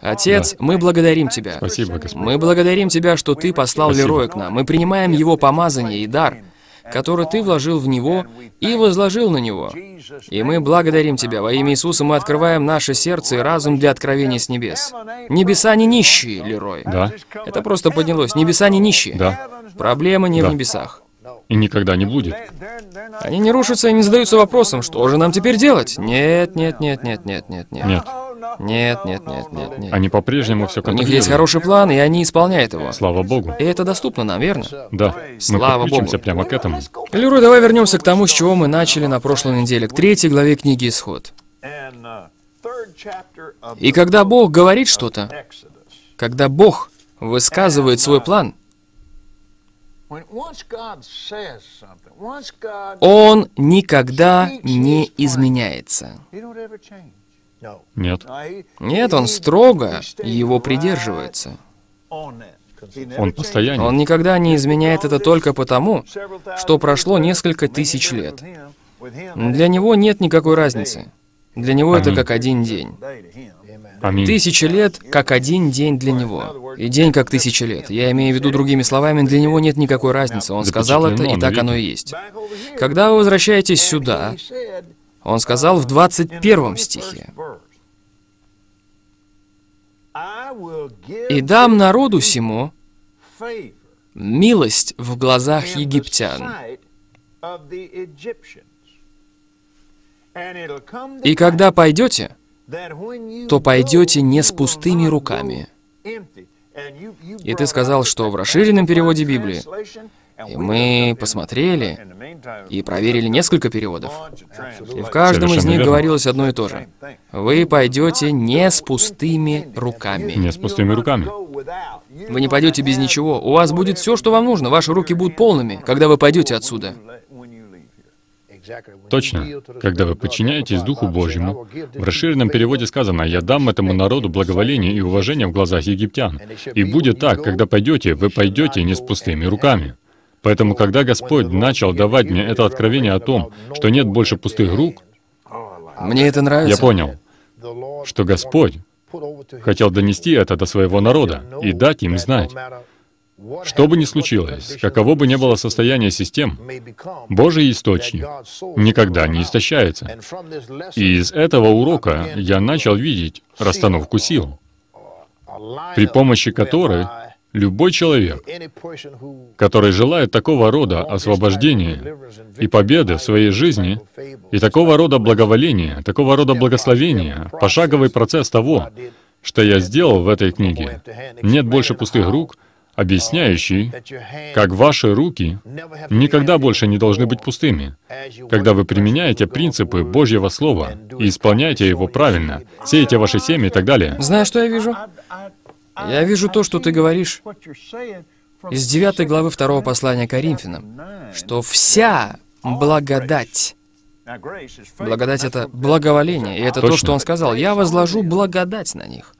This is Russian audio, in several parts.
Отец, мы благодарим Тебя. Спасибо, Господь. Мы благодарим Тебя, что Ты послал Спасибо. Лероя к нам. Мы принимаем его помазание и дар, который Ты вложил в него и возложил на него. И мы благодарим Тебя. Во имя Иисуса мы открываем наше сердце и разум для откровения с небес. Небеса не нищие, Лерой. Да, Это просто поднялось. Небеса не нищие. да. Проблема не Да. в небесах. И никогда не будет. Они не рушатся и не задаются вопросом, что же нам теперь делать? Нет, нет, нет, нет, нет, нет, нет. Нет. Нет, нет, нет, нет, нет. Они по-прежнему все У них есть хороший план, и они исполняют его. Слава Богу. И это доступно нам, верно? Да. Слава Мы подключимся Богу. прямо к этому. Лерой, давай вернемся к тому, с чего мы начали на прошлой неделе, к третьей главе книги Исход. И когда Бог говорит что-то, когда Бог высказывает свой план, Он никогда не изменяется. Нет. Нет, Он строго его придерживается. Он постоянен. Он никогда не изменяет это только потому, что прошло несколько тысяч лет. Для него нет никакой разницы. Для него это Аминь. как один день. Аминь. Тысяча лет как один день для него. И день как тысяча лет. Я имею в виду другими словами, для него нет никакой разницы. Он сказал это, и так оно и есть. Когда вы возвращаетесь сюда, он сказал в 21 стихе, «И дам народу сему милость в глазах египтян, и когда пойдете, то пойдете не с пустыми руками». И ты сказал, что в расширенном переводе Библии, и мы посмотрели и проверили несколько переводов, и в каждом из них верно. говорилось одно и то же. Вы пойдете не с пустыми руками. Не с пустыми руками. Вы не пойдете без ничего. У вас будет все, что вам нужно. Ваши руки будут полными, когда вы пойдете отсюда. Точно. Когда вы подчиняетесь Духу Божьему, в расширенном переводе сказано «Я дам этому народу благоволение и уважение в глазах египтян». И будет так, когда пойдете, вы пойдете не с пустыми руками. Поэтому, когда Господь начал давать мне это откровение о том, что нет больше пустых рук, Мне это я нравится. понял, что Господь хотел донести это до своего народа и дать им знать, что бы ни случилось, каково бы ни было состояние систем, Божий источник никогда не истощается. И из этого урока я начал видеть расстановку сил, при помощи которой любой человек, который желает такого рода освобождения и победы в своей жизни, и такого рода благоволения, такого рода благословения, пошаговый процесс того, что я сделал в этой книге, нет больше пустых рук, объясняющий, как ваши руки никогда больше не должны быть пустыми, когда вы применяете принципы Божьего Слова и исполняете его правильно, сеете ваши семя и так далее. Знаешь, что я вижу? Я вижу то, что ты говоришь из 9 главы 2 послания Коринфянам, что вся благодать, благодать — это благоволение, и это то, Точно. что он сказал. Я возложу благодать на них.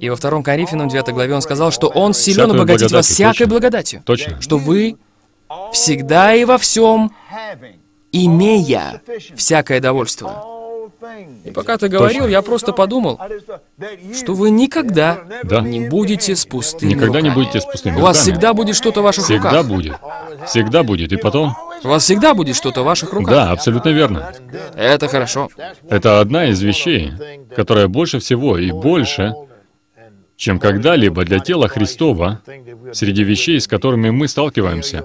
И во 2 Коринфянам 9 главе он сказал, что он силен Всякую обогатить вас всякой точно. благодатью. Точно. Что вы всегда и во всем, имея всякое довольство. И пока ты говорил, Точно. я просто подумал, что вы никогда Да. не будете с пустыми Никогда не руками. будете с пустыми У вас всегда будет что-то в ваших Всегда руках. будет. Всегда будет. И потом... У вас всегда будет что-то в ваших руках. Да, абсолютно верно. Это хорошо. Это одна из вещей, которая больше всего и больше, чем когда-либо для тела Христова, среди вещей, с которыми мы сталкиваемся.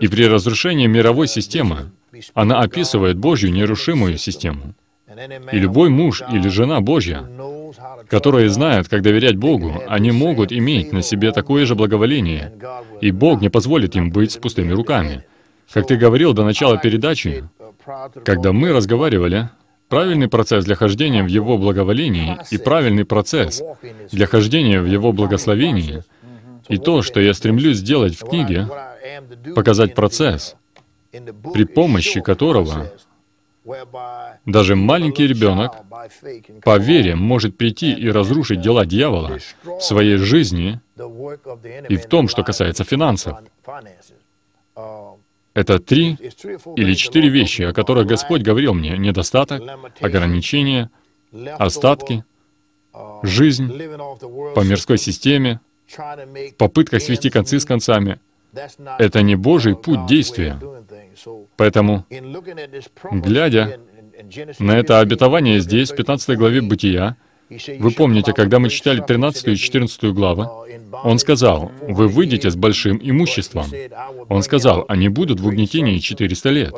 И при разрушении мировой системы, она описывает Божью нерушимую систему. И любой муж или жена Божья, которые знают, как доверять Богу, они могут иметь на себе такое же благоволение, и Бог не позволит им быть с пустыми руками. Как ты говорил до начала передачи, когда мы разговаривали, правильный процесс для хождения в Его благоволении и правильный процесс для хождения в Его благословении, и то, что я стремлюсь сделать в книге, показать процесс, при помощи которого даже маленький ребенок по вере может прийти и разрушить дела дьявола в своей жизни и в том, что касается финансов. Это три или четыре вещи, о которых Господь говорил мне. Недостаток, ограничение остатки, жизнь по мирской системе, в попытках свести концы с концами. Это не Божий путь действия. Поэтому, глядя на это обетование здесь, в 15 главе Бытия, вы помните, когда мы читали 13 и 14 главы, он сказал, «Вы выйдете с большим имуществом». Он сказал, «Они будут в угнетении 400 лет».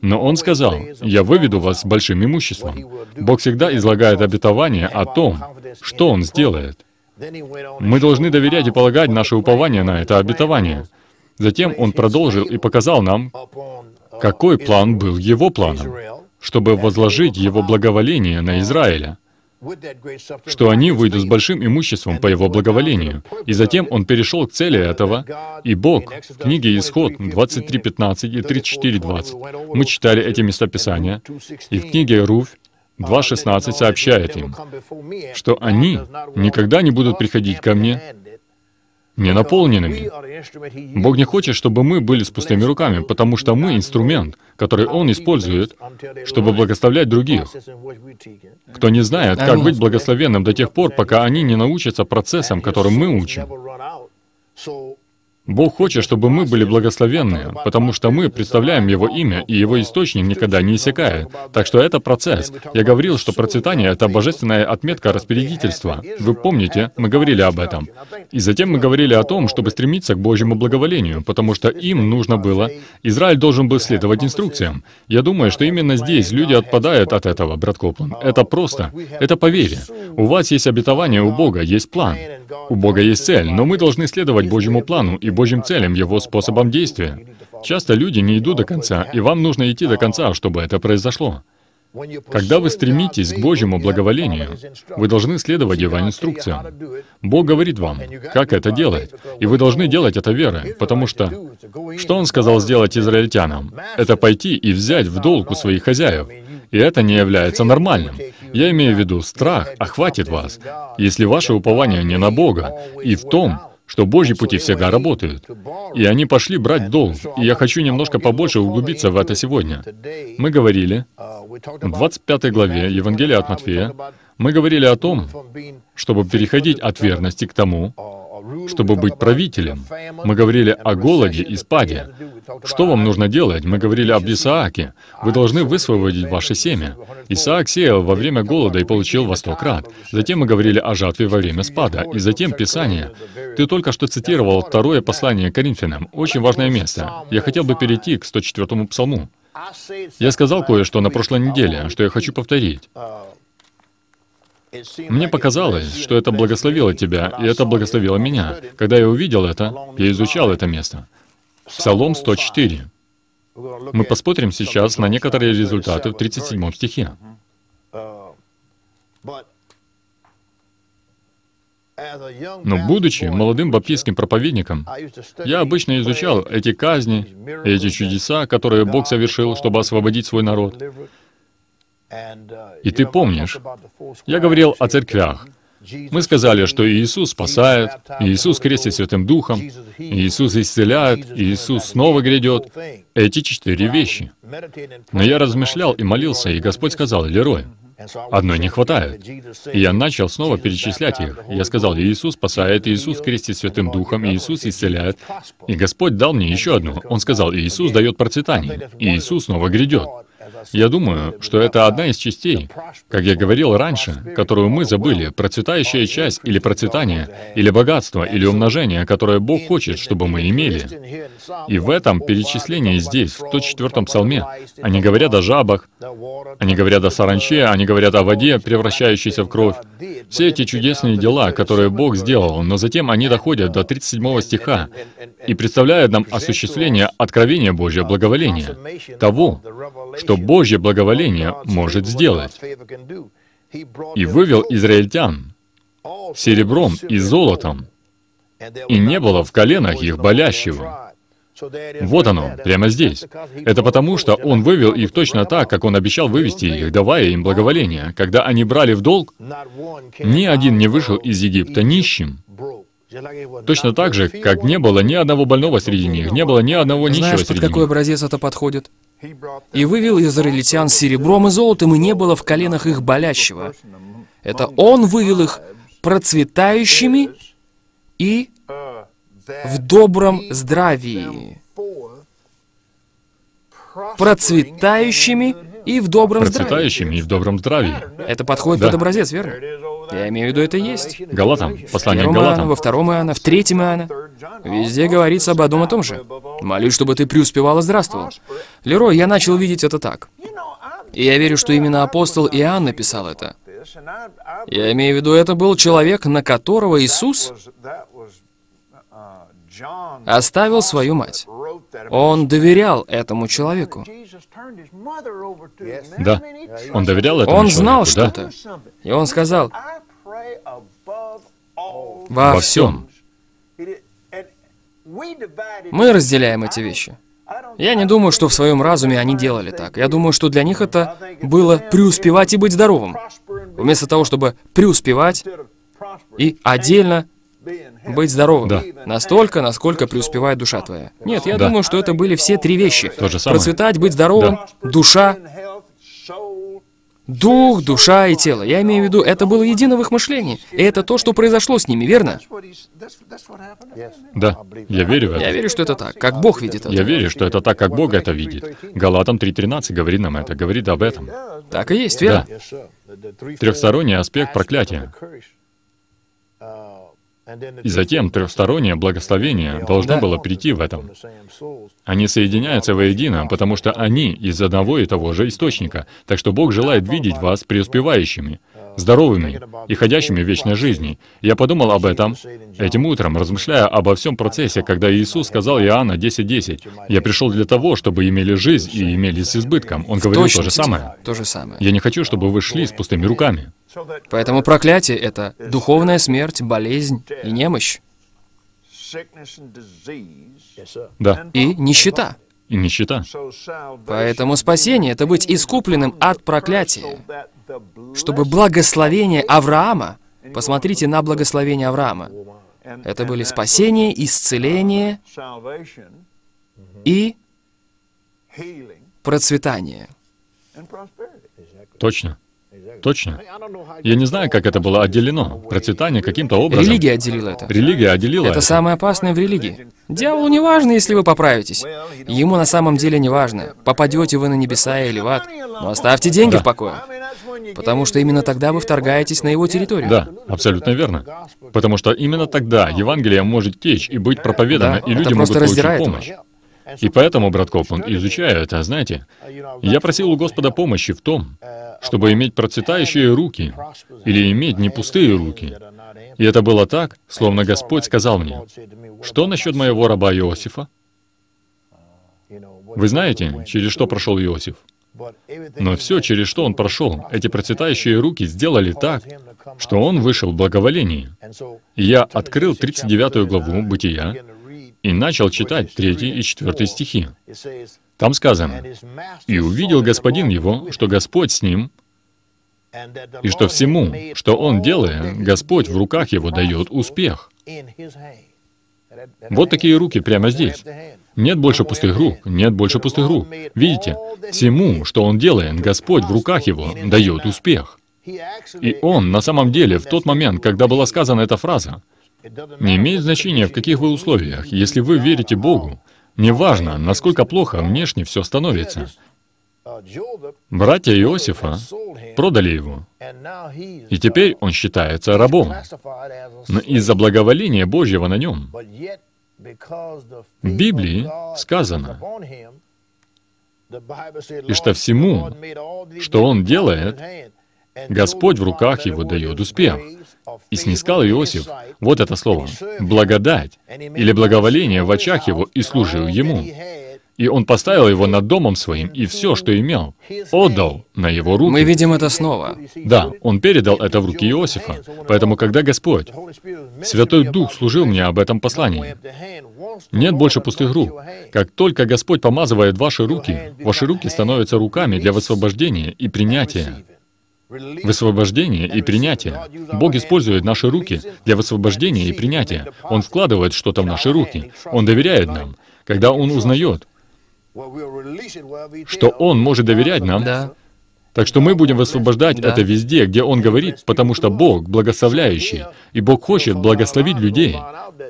Но он сказал, «Я выведу вас с большим имуществом». Бог всегда излагает обетование о том, что Он сделает. Мы должны доверять и полагать наше упование на это обетование. Затем Он продолжил и показал нам, какой план был Его планом, чтобы возложить Его благоволение на Израиля что они выйдут с большим имуществом по его благоволению. И затем он перешел к цели этого, и Бог в книге Исход 23.15 и 34.20, мы читали эти местописания, и в книге Руфь 2.16 сообщает им, что они никогда не будут приходить ко мне не наполненными. Бог не хочет, чтобы мы были с пустыми руками, потому что мы инструмент, который Он использует, чтобы благословлять других. Кто не знает, как быть благословенным до тех пор, пока они не научатся процессам, которым мы учим. Бог хочет, чтобы мы были благословенны, потому что мы представляем Его имя, и Его источник никогда не иссякает. Так что это процесс. Я говорил, что процветание — это божественная отметка распорядительства. Вы помните, мы говорили об этом. И затем мы говорили о том, чтобы стремиться к Божьему благоволению, потому что им нужно было... Израиль должен был следовать инструкциям. Я думаю, что именно здесь люди отпадают от этого, брат Коплан. Это просто. Это по вере. У вас есть обетование у Бога, есть план. У Бога есть цель, но мы должны следовать Божьему плану и Божьим целям, Его способам действия. Часто люди не идут до конца, и вам нужно идти до конца, чтобы это произошло. Когда вы стремитесь к Божьему благоволению, вы должны следовать Его инструкциям. Бог говорит вам, как это делать, и вы должны делать это верой, потому что что Он сказал сделать израильтянам? Это пойти и взять в долг у своих хозяев. И это не является нормальным. Я имею в виду, страх охватит вас, если ваше упование не на Бога, и в том, что Божьи пути всегда работают. И они пошли брать долг. И я хочу немножко побольше углубиться в это сегодня. Мы говорили, в 25 главе Евангелия от Матфея, мы говорили о том, чтобы переходить от верности к тому, чтобы быть правителем. Мы говорили о голоде и спаде. Что вам нужно делать? Мы говорили об Исааке. Вы должны высвободить ваше семя. Исаак сеял во время голода и получил во сто крат. Затем мы говорили о жатве во время спада. И затем Писание. Ты только что цитировал второе послание Коринфянам. Очень важное место. Я хотел бы перейти к 104 псалму. Я сказал кое-что на прошлой неделе, что я хочу повторить. Мне показалось, что это благословило тебя, и это благословило меня. Когда я увидел это, я изучал это место. Псалом 104. Мы посмотрим сейчас на некоторые результаты в 37 стихе. Но будучи молодым баптистским проповедником, я обычно изучал эти казни, эти чудеса, которые Бог совершил, чтобы освободить свой народ. И ты помнишь, я говорил о церквях. Мы сказали, что Иисус спасает, Иисус крестит Святым Духом, Иисус исцеляет, Иисус снова грядет. Эти четыре вещи. Но я размышлял и молился, и Господь сказал, Лерой, Одной не хватает. И я начал снова перечислять их. Я сказал, Иисус спасает, Иисус крестит Святым Духом, Иисус исцеляет. И Господь дал мне еще одну. Он сказал, Иисус дает процветание, Иисус снова грядет. Я думаю, что это одна из частей, как я говорил раньше, которую мы забыли, процветающая часть или процветание, или богатство, или умножение, которое Бог хочет, чтобы мы имели. И в этом перечислении здесь, в 104-м псалме, они говорят о жабах, они говорят о саранче, они говорят о воде, превращающейся в кровь. Все эти чудесные дела, которые Бог сделал, но затем они доходят до 37 стиха и представляют нам осуществление откровения Божьего благоволения, того, что Божье благоволение может сделать. И вывел израильтян серебром и золотом, и не было в коленах их болящего. Вот оно, прямо здесь. Это потому, что Он вывел их точно так, как Он обещал вывести их, давая им благоволение. Когда они брали в долг, ни один не вышел из Египта нищим. Точно так же, как не было ни одного больного среди них, не было ни одного нищего Знаешь, среди под какой них. образец это подходит? И вывел израильтян серебром и золотом, и не было в коленах их болящего. Это Он вывел их процветающими и в добром здравии. Процветающими и в добром здравии. Процветающими и в добром здравии. Это подходит Да. под образец, верно? Я имею в виду, это есть. Галатам, послание первом Иоанна, Галатам. во втором Иоанна, в третьем Иоанна. Везде говорится об одном и том же. Молюсь, чтобы ты преуспевал и здравствовал. Лерой, я начал видеть это так. И я верю, что именно апостол Иоанн написал это. Я имею в виду, это был человек, на которого Иисус оставил свою мать. Он доверял этому человеку. Да. Он доверял этому Он знал человеку, да? что-то. И он сказал, Во всем. Мы разделяем эти вещи. Я не думаю, что в своем разуме они делали так. Я думаю, что для них это было преуспевать и быть здоровым. Вместо того, чтобы преуспевать и отдельно быть здоровым. Да. Настолько, насколько преуспевает душа твоя. Нет, я Да. думаю, что это были все три вещи. То же самое. Процветать, быть здоровым, душа, дух, душа и тело. Я имею в виду, это было едино в их мышлении. И это то, что произошло с ними, верно? Да. Я верю в Я это. верю, что это так, как Бог видит это. Я верю, что это так, как Бог это видит. Галатам 3.13 говорит нам это, говорит об этом. Так и есть, верно? Трехсторонний аспект проклятия. И затем трехстороннее благословение должно было прийти в этом. Они соединяются воедино, потому что они из одного и того же источника. Так что Бог желает видеть вас преуспевающими, здоровыми и ходящими в вечной жизни. Я подумал об этом этим утром, размышляя обо всем процессе, когда Иисус сказал Иоанна 10.10, «Я пришел для того, чтобы имели жизнь и имели с избытком». Он говорил то же самое. То же самое. Я не хочу, чтобы вы шли с пустыми руками. Поэтому проклятие — это духовная смерть, болезнь и немощь, Да, и нищета. и нищета. Поэтому спасение — это быть искупленным от проклятия, чтобы благословение Авраама, посмотрите на благословение Авраама, это были спасение, исцеление и процветание. Точно. Точно. Я не знаю, как это было отделено. Процветание каким-то образом. Религия отделила это. Религия отделила Это самое опасное в религии. Дьяволу не важно, если вы поправитесь. Ему на самом деле не важно, попадете вы на небеса или в ад. Но оставьте деньги Да. в покое. Потому что именно тогда вы вторгаетесь на его территорию. Да, абсолютно верно. Потому что именно тогда Евангелие может течь и быть проповедано, Да, и это люди могут получить раздирает его. И поэтому, брат Копланд, изучая это, знаете, я просил у Господа помощи в том, чтобы иметь процветающие руки, или иметь не пустые руки. И это было так, словно Господь сказал мне, что насчет моего раба Иосифа? Вы знаете, через что прошел Иосиф? Но все, через что он прошел, эти процветающие руки сделали так, что он вышел в благоволение. И я открыл 39 главу Бытия и начал читать 3 и 4 стихи. Там сказано, «И увидел господин его, что Господь с ним, и что всему, что он делает, Господь в руках его дает успех». Вот такие руки прямо здесь. Нет больше пустых рук, нет больше пустых рук. Видите, всему, что он делает, Господь в руках его дает успех. И он, на самом деле, в тот момент, когда была сказана эта фраза, не имеет значения, в каких вы условиях, если вы верите Богу, неважно, насколько плохо внешне все становится. Братья Иосифа продали его, и теперь он считается рабом. Из-за благоволения Божьего на нем в Библии сказано, и что всему, что он делает, Господь в руках его дает успех. И снискал Иосиф, вот это слово, благодать или благоволение в очах его и служил ему. И он поставил его над домом своим, и все, что имел, отдал на его руки. Мы видим это снова. Да, он передал это в руки Иосифа. Поэтому, когда Господь, Святой Дух служил мне об этом послании, нет больше пустых рук. Как только Господь помазывает ваши руки, ваши руки становятся руками для высвобождения и принятия. Высвобождение и принятие. Бог использует наши руки для высвобождения и принятия. Он вкладывает что-то в наши руки. Он доверяет нам. Когда Он узнает, что Он может доверять нам. Да. Так что мы будем высвобождать Да. это везде, где Он говорит, потому что Бог благословляющий, и Бог хочет благословить людей.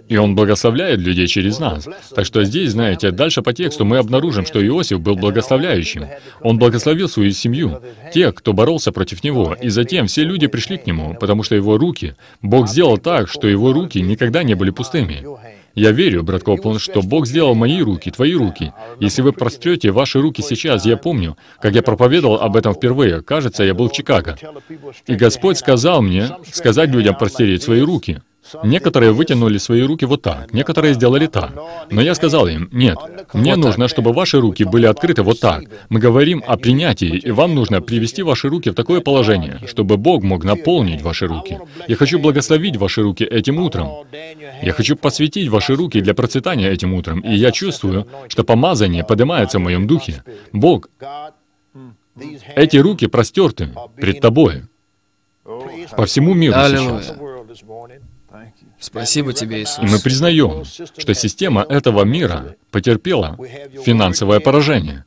И Он благословляет людей через нас. Так что здесь, знаете, дальше по тексту мы обнаружим, что Иосиф был благословляющим. Он благословил свою семью, тех, кто боролся против него, и затем все люди пришли к нему, потому что его руки, Бог сделал так, что его руки никогда не были пустыми. Я верю, брат Коплан, что Бог сделал мои руки, твои руки. Если вы прострете ваши руки сейчас, я помню, как я проповедовал об этом впервые, кажется, я был в Чикаго. И Господь сказал мне сказать людям простереть свои руки. Некоторые вытянули свои руки вот так, некоторые сделали так. Но я сказал им, нет, мне нужно, чтобы ваши руки были открыты вот так. Мы говорим о принятии, и вам нужно привести ваши руки в такое положение, чтобы Бог мог наполнить ваши руки. Я хочу благословить ваши руки этим утром. Я хочу посвятить ваши руки для процветания этим утром, и я чувствую, что помазание поднимается в моем духе. Бог, эти руки простерты пред тобой по всему миру Аллилуйя. сейчас. Спасибо тебе, Иисус. мы признаем, что система этого мира потерпела финансовое поражение.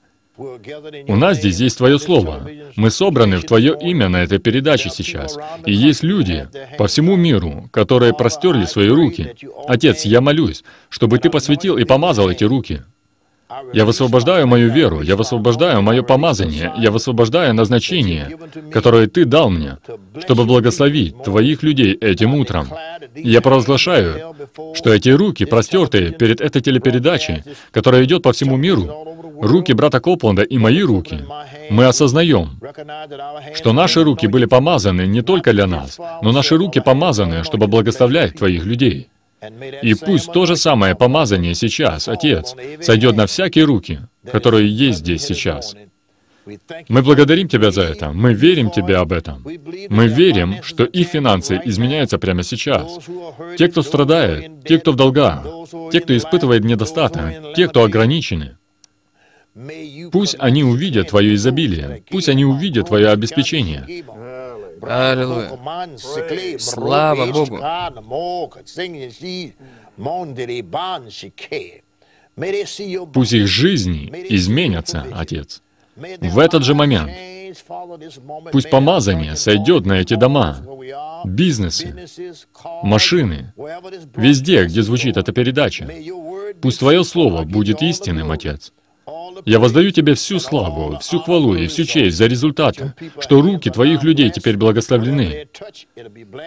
У нас здесь есть Твое Слово. Мы собраны в Твое имя на этой передаче сейчас. И есть люди по всему миру, которые простерли свои руки. Отец, я молюсь, чтобы Ты посвятил и помазал эти руки. Я высвобождаю мою веру, я высвобождаю мое помазание, я высвобождаю назначение, которое Ты дал мне, чтобы благословить Твоих людей этим утром. Я провозглашаю, что эти руки, простертые перед этой телепередачей, которая идет по всему миру, руки брата Копланда и мои руки, мы осознаем, что наши руки были помазаны не только для нас, но наши руки помазаны, чтобы благословлять Твоих людей. И пусть то же самое помазание сейчас, Отец, сойдет на всякие руки, которые есть здесь сейчас. Мы благодарим Тебя за это. Мы верим Тебе об этом. Мы верим, что их финансы изменяются прямо сейчас. Те, кто страдает, те, кто в долгах, те, кто испытывает недостаток, те, кто ограничены, пусть они увидят Твое изобилие, пусть они увидят Твое обеспечение. Аллилуйя. Слава Богу. Пусть их жизни изменятся, Отец. В этот же момент пусть помазание сойдет на эти дома, бизнесы, машины, везде, где звучит эта передача. Пусть Твое Слово будет истинным, Отец. Я воздаю Тебе всю славу, всю хвалу и всю честь за результаты, что руки Твоих людей теперь благословлены.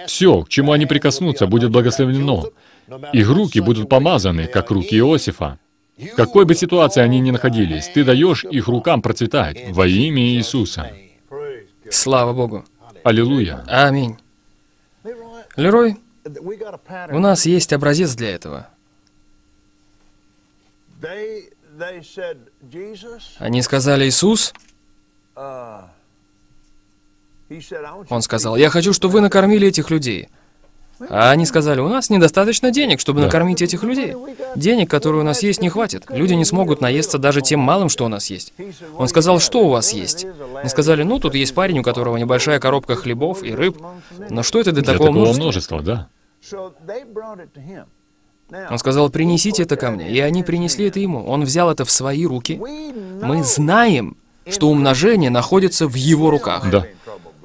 Все, к чему они прикоснутся, будет благословлено. Их руки будут помазаны, как руки Иосифа. В какой бы ситуации они ни находились, Ты даешь их рукам процветать во имя Иисуса. Слава Богу. Аллилуйя. Аминь. Лерой, у нас есть образец для этого. Они сказали, Иисус, он сказал, я хочу, чтобы вы накормили этих людей. А они сказали, у нас недостаточно денег, чтобы Да. накормить этих людей. Денег, которые у нас есть, не хватит. Люди не смогут наесться даже тем малым, что у нас есть. Он сказал, что у вас есть? Они сказали, ну, тут есть парень, у которого небольшая коробка хлебов и рыб. Но что это для, Для такого такого множества? множества, да. Он сказал, принесите это ко мне. И они принесли это ему. Он взял это в свои руки. Мы знаем, что умножение находится в его руках. Да.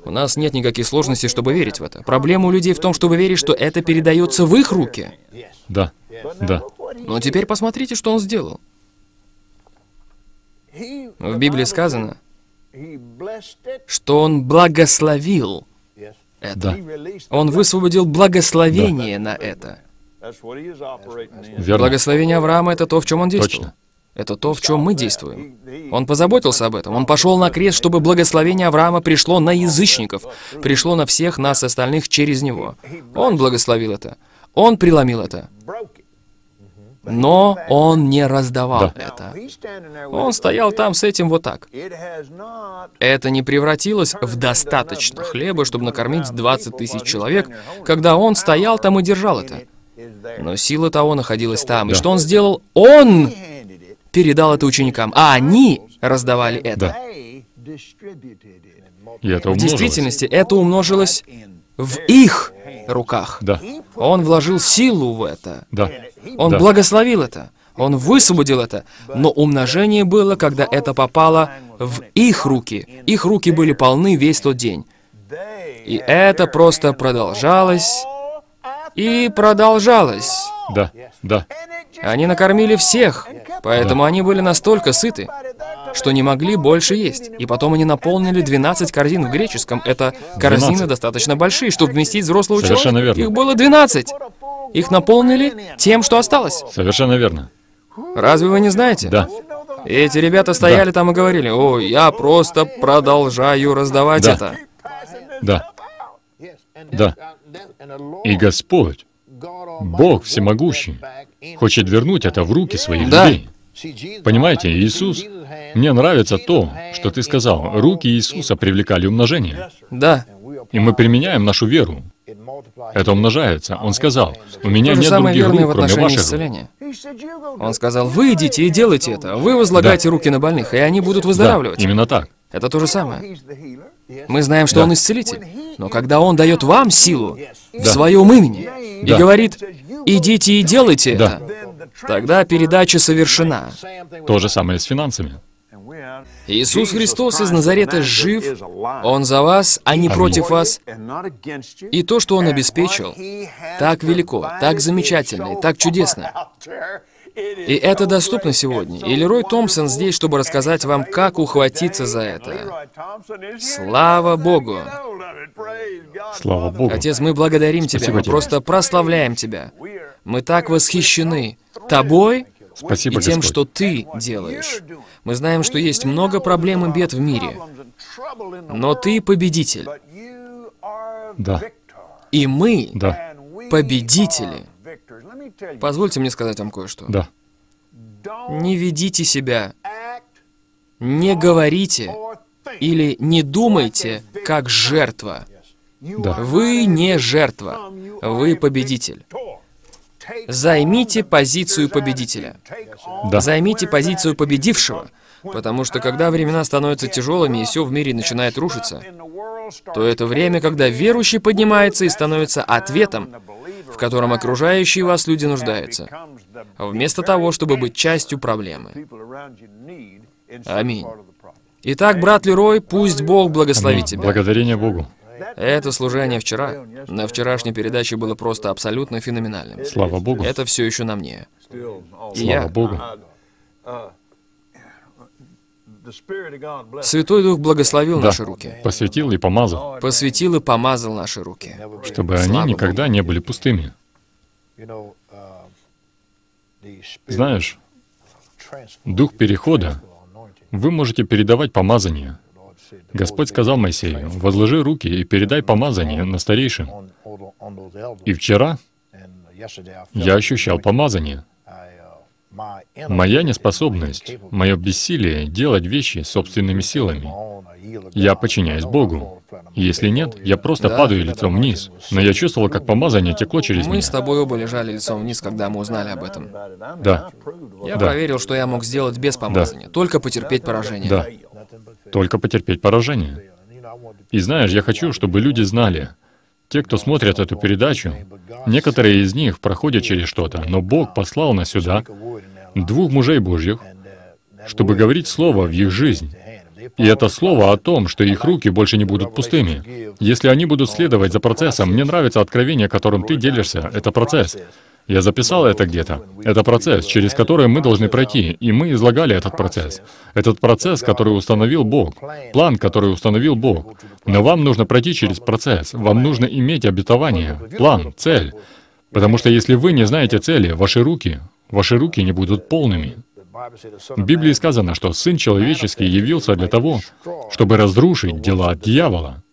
У нас нет никаких сложностей, чтобы верить в это. Проблема у людей в том, чтобы верить, что это передается в их руки. Да. Да. Но теперь посмотрите, что он сделал. В Библии сказано, что он благословил это. Да. Он высвободил благословение на это. Благословение Авраама — это то, в чем он действовал. Точно. Это то, в чем мы действуем. Он позаботился об этом. Он пошел на крест, чтобы благословение Авраама пришло на язычников, пришло на всех нас остальных через него. Он благословил это. Он преломил это. Но он не раздавал Да. это. Он стоял там с этим вот так. Это не превратилось в достаточно хлеба, чтобы накормить 20 тысяч человек, когда он стоял там и держал это. Но сила того находилась там. И Да. что он сделал? Он передал это ученикам, а они раздавали это. Да. И это В действительности это умножилось в их руках. Да. Он вложил силу в это. Да. Он Да. благословил это. Он высвободил это. Но умножение было, когда это попало в их руки. Их руки были полны весь тот день. И это просто продолжалось и продолжалось. Да, да. Они накормили всех, поэтому они были настолько сыты, что не могли больше есть. И потом они наполнили 12 корзин в греческом. Это корзины 12. достаточно большие, чтобы вместить взрослого Совершенно человека. верно. Их было 12. Их наполнили тем, что осталось. Совершенно верно. Разве вы не знаете? Да. Эти ребята стояли там и говорили, о, я просто продолжаю раздавать Да. это. Да. Да. И Господь, Бог всемогущий, хочет вернуть это в руки своих Да. людей. Понимаете, Иисус, мне нравится то, что ты сказал. Руки Иисуса привлекали умножение. Да. И мы применяем нашу веру. Это умножается. Он сказал, у меня нет других рук, кроме ваших исцеления. Он сказал, вы идите и делайте это. Вы возлагайте руки на больных, и они будут Да, выздоравливать. именно так. Это то же самое. Мы знаем, что Да. Он исцелитель. Но когда Он дает вам силу в Да. своем имени и Да. говорит, идите и делайте Да. это, тогда передача совершена. То же самое с финансами. Иисус Христос из Назарета жив, Он за вас, а не Аминь. против вас. И то, что Он обеспечил, так велико, так замечательно и так чудесно. И это доступно сегодня. И Лерой Томпсон здесь, чтобы рассказать вам, как ухватиться за это. Слава Богу! Слава Богу. Отец, мы благодарим Тебя, Спасибо мы тебе. просто прославляем Тебя. Мы так восхищены Тобой Спасибо, и тем, Господь. что Ты делаешь. Мы знаем, что есть много проблем и бед в мире, но Ты победитель, Да. и мы Да. победители. Позвольте мне сказать вам кое-что. Да. Не ведите себя, не говорите или не думайте как жертва. Да. Вы не жертва, вы победитель. Займите позицию победителя. Да. Займите позицию победившего, потому что когда времена становятся тяжелыми и все в мире начинает рушиться, то это время, когда верующий поднимается и становится ответом, в котором окружающие вас люди нуждаются, вместо того, чтобы быть частью проблемы. Аминь. Итак, брат Лерой, пусть Бог благословит Аминь. тебя. Благодарение Богу. Это служение вчера, на вчерашней передаче было просто абсолютно феноменальным. Слава Богу. Это все еще на мне. И Слава я, Богу. Святой Дух благословил Да. наши руки, Посвятил и помазал, посвятил и помазал наши руки. чтобы они никогда не были пустыми. Знаешь, дух перехода вы можете передавать помазание. Господь сказал Моисею, возложи руки и передай помазание на старейшин. И вчера я ощущал помазание. Моя неспособность, мое бессилие делать вещи собственными силами. Я подчиняюсь Богу. Если нет, я просто Да. падаю лицом вниз. Но я чувствовал, как помазание текло через Мы с меня. тобой оба лежали лицом вниз, когда мы узнали об этом. Да, Я Да. проверил, что я мог сделать без помазания, только потерпеть поражение. да. Только потерпеть поражение. И знаешь, я хочу, чтобы люди знали, те, кто смотрят эту передачу, некоторые из них проходят через что-то, но Бог послал нас сюда двух мужей Божьих, чтобы говорить Слово в их жизнь. И это слово о том, что их руки больше не будут пустыми. Если они будут следовать за процессом, мне нравится откровение, которым ты делишься. Это процесс. Я записал это где-то. Это процесс, через который мы должны пройти, и мы излагали этот процесс. Этот процесс, который установил Бог. План, который установил Бог. Но вам нужно пройти через процесс. Вам нужно иметь обетование, план, цель. Потому что если вы не знаете цели, ваши руки, ваши руки не будут полными. В Библии сказано, что Сын Человеческий явился для того, чтобы разрушить дела дьявола.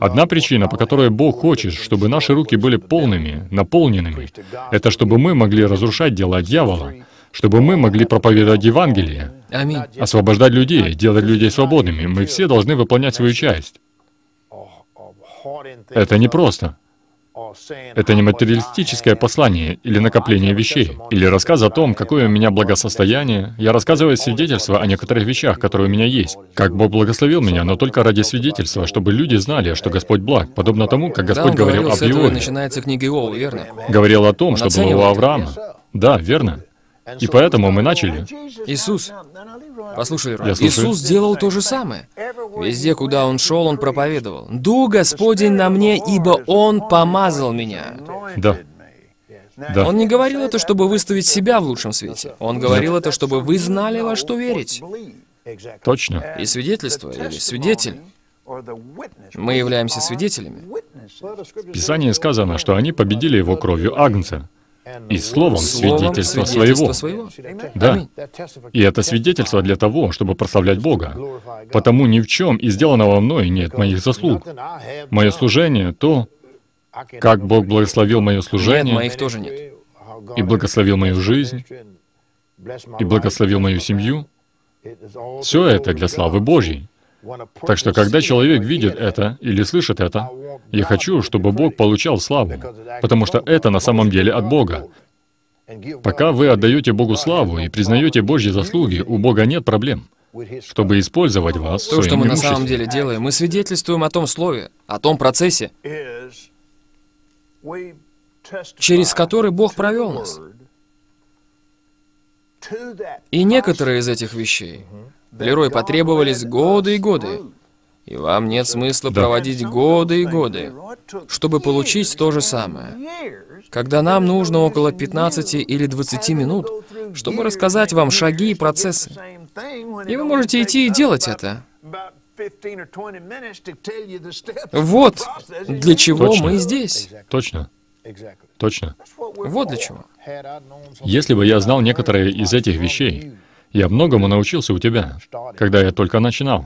Одна причина, по которой Бог хочет, чтобы наши руки были полными, наполненными, это чтобы мы могли разрушать дела дьявола, чтобы мы могли проповедовать Евангелие, Аминь. освобождать людей, делать людей свободными. Мы все должны выполнять свою часть. Это не просто. Это не материалистическое послание или накопление вещей, или рассказ о том, какое у меня благосостояние. Я рассказываю свидетельство о некоторых вещах, которые у меня есть. Как Бог благословил меня, но только ради свидетельства, чтобы люди знали, что Господь благ, подобно тому, как Да, Господь он говорил говорил, об Иове. начинается книга Иова, верно? Говорил о том, Он что было у это. Авраама. Да, верно. И поэтому мы начали. Иисус, послушай, слушаю. Иисус сделал то же самое. Везде, куда Он шел, Он проповедовал. «Дух Господень на мне, ибо Он помазал меня». Да. Да. Он не говорил это, чтобы выставить себя в лучшем свете. Он говорил это, чтобы вы знали, во что верить. Точно. И свидетельство, или свидетель. Мы являемся свидетелями. В Писании сказано, что они победили его кровью Агнца и словом свидетельства своего. своего. Да. И это свидетельство для того, чтобы прославлять Бога. Потому ни в чем и сделанного мной нет моих заслуг. Мое служение — то, как Бог благословил мое Нет, служение моих тоже нет. и благословил мою жизнь, и благословил мою семью, все это для славы Божьей. Так что, когда человек видит это или слышит это, я хочу, чтобы Бог получал славу, потому что это на самом деле от Бога. Пока вы отдаете Богу славу и признаете Божьи заслуги, у Бога нет проблем, чтобы использовать вас То, что мы на самом деле делаем, мы свидетельствуем о том слове, о том процессе, через который Бог провел нас. И некоторые из этих вещей, Лерой, потребовались годы и годы. И вам нет смысла Да. проводить годы и годы, чтобы получить то же самое. Когда нам нужно около 15 или 20 минут, чтобы рассказать вам шаги и процессы. И вы можете идти и делать это. Вот для чего Точно. мы здесь. Точно, точно. Вот для чего. Если бы я знал некоторые из этих вещей, я многому научился у тебя, когда я только начинал.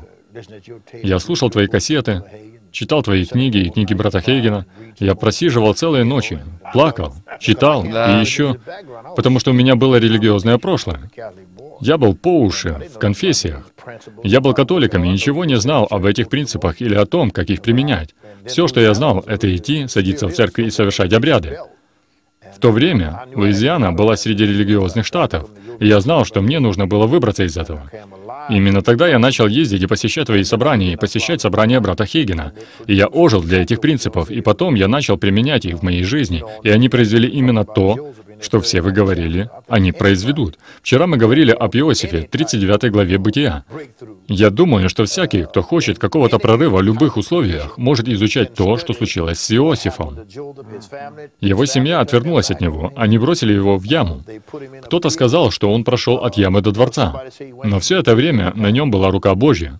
Я слушал твои кассеты, читал твои книги и книги брата Хейгена. Я просиживал целые ночи, плакал, читал Да. и еще, потому что у меня было религиозное прошлое. Я был по уши в конфессиях. Я был католиком и ничего не знал об этих принципах или о том, как их применять. Все, что я знал, это идти, садиться в церковь и совершать обряды. В то время Луизиана была среди религиозных штатов, и я знал, что мне нужно было выбраться из этого. Именно тогда я начал ездить и посещать твои собрания, и посещать собрания брата Хейгена. И я ожил для этих принципов, и потом я начал применять их в моей жизни, и они произвели именно то, что все вы говорили, они произведут. Вчера мы говорили об Иосифе, 39 главе Бытия. Я думаю, что всякий, кто хочет какого-то прорыва в любых условиях, может изучать то, что случилось с Иосифом. Его семья отвернулась от него, они бросили его в яму. Кто-то сказал, что он прошел от ямы до дворца. Но все это время на нем была рука Божья.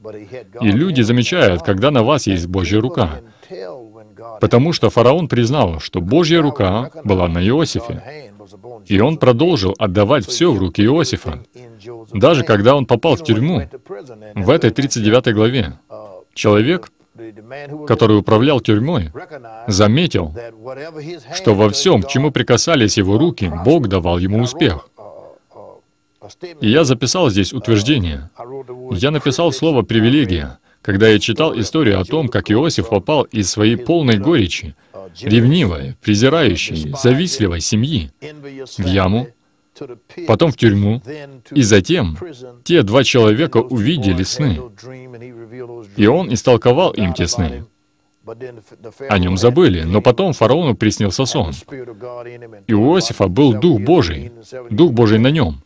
И люди замечают, когда на вас есть Божья рука. Потому что фараон признал, что Божья рука была на Иосифе. И он продолжил отдавать все в руки Иосифа. Даже когда он попал в тюрьму, в этой 39 главе, человек, который управлял тюрьмой, заметил, что во всем, к чему прикасались его руки, Бог давал ему успех. И я записал здесь утверждение. Я написал слово «привилегия», когда я читал историю о том, как Иосиф попал из своей полной горечи, ревнивой, презирающей, завистливой семьи в яму, потом в тюрьму, и затем те два человека увидели сны, и он истолковал им те сны. О нем забыли, но потом фараону приснился сон. И у Иосифа был Дух Божий, Дух Божий на нем.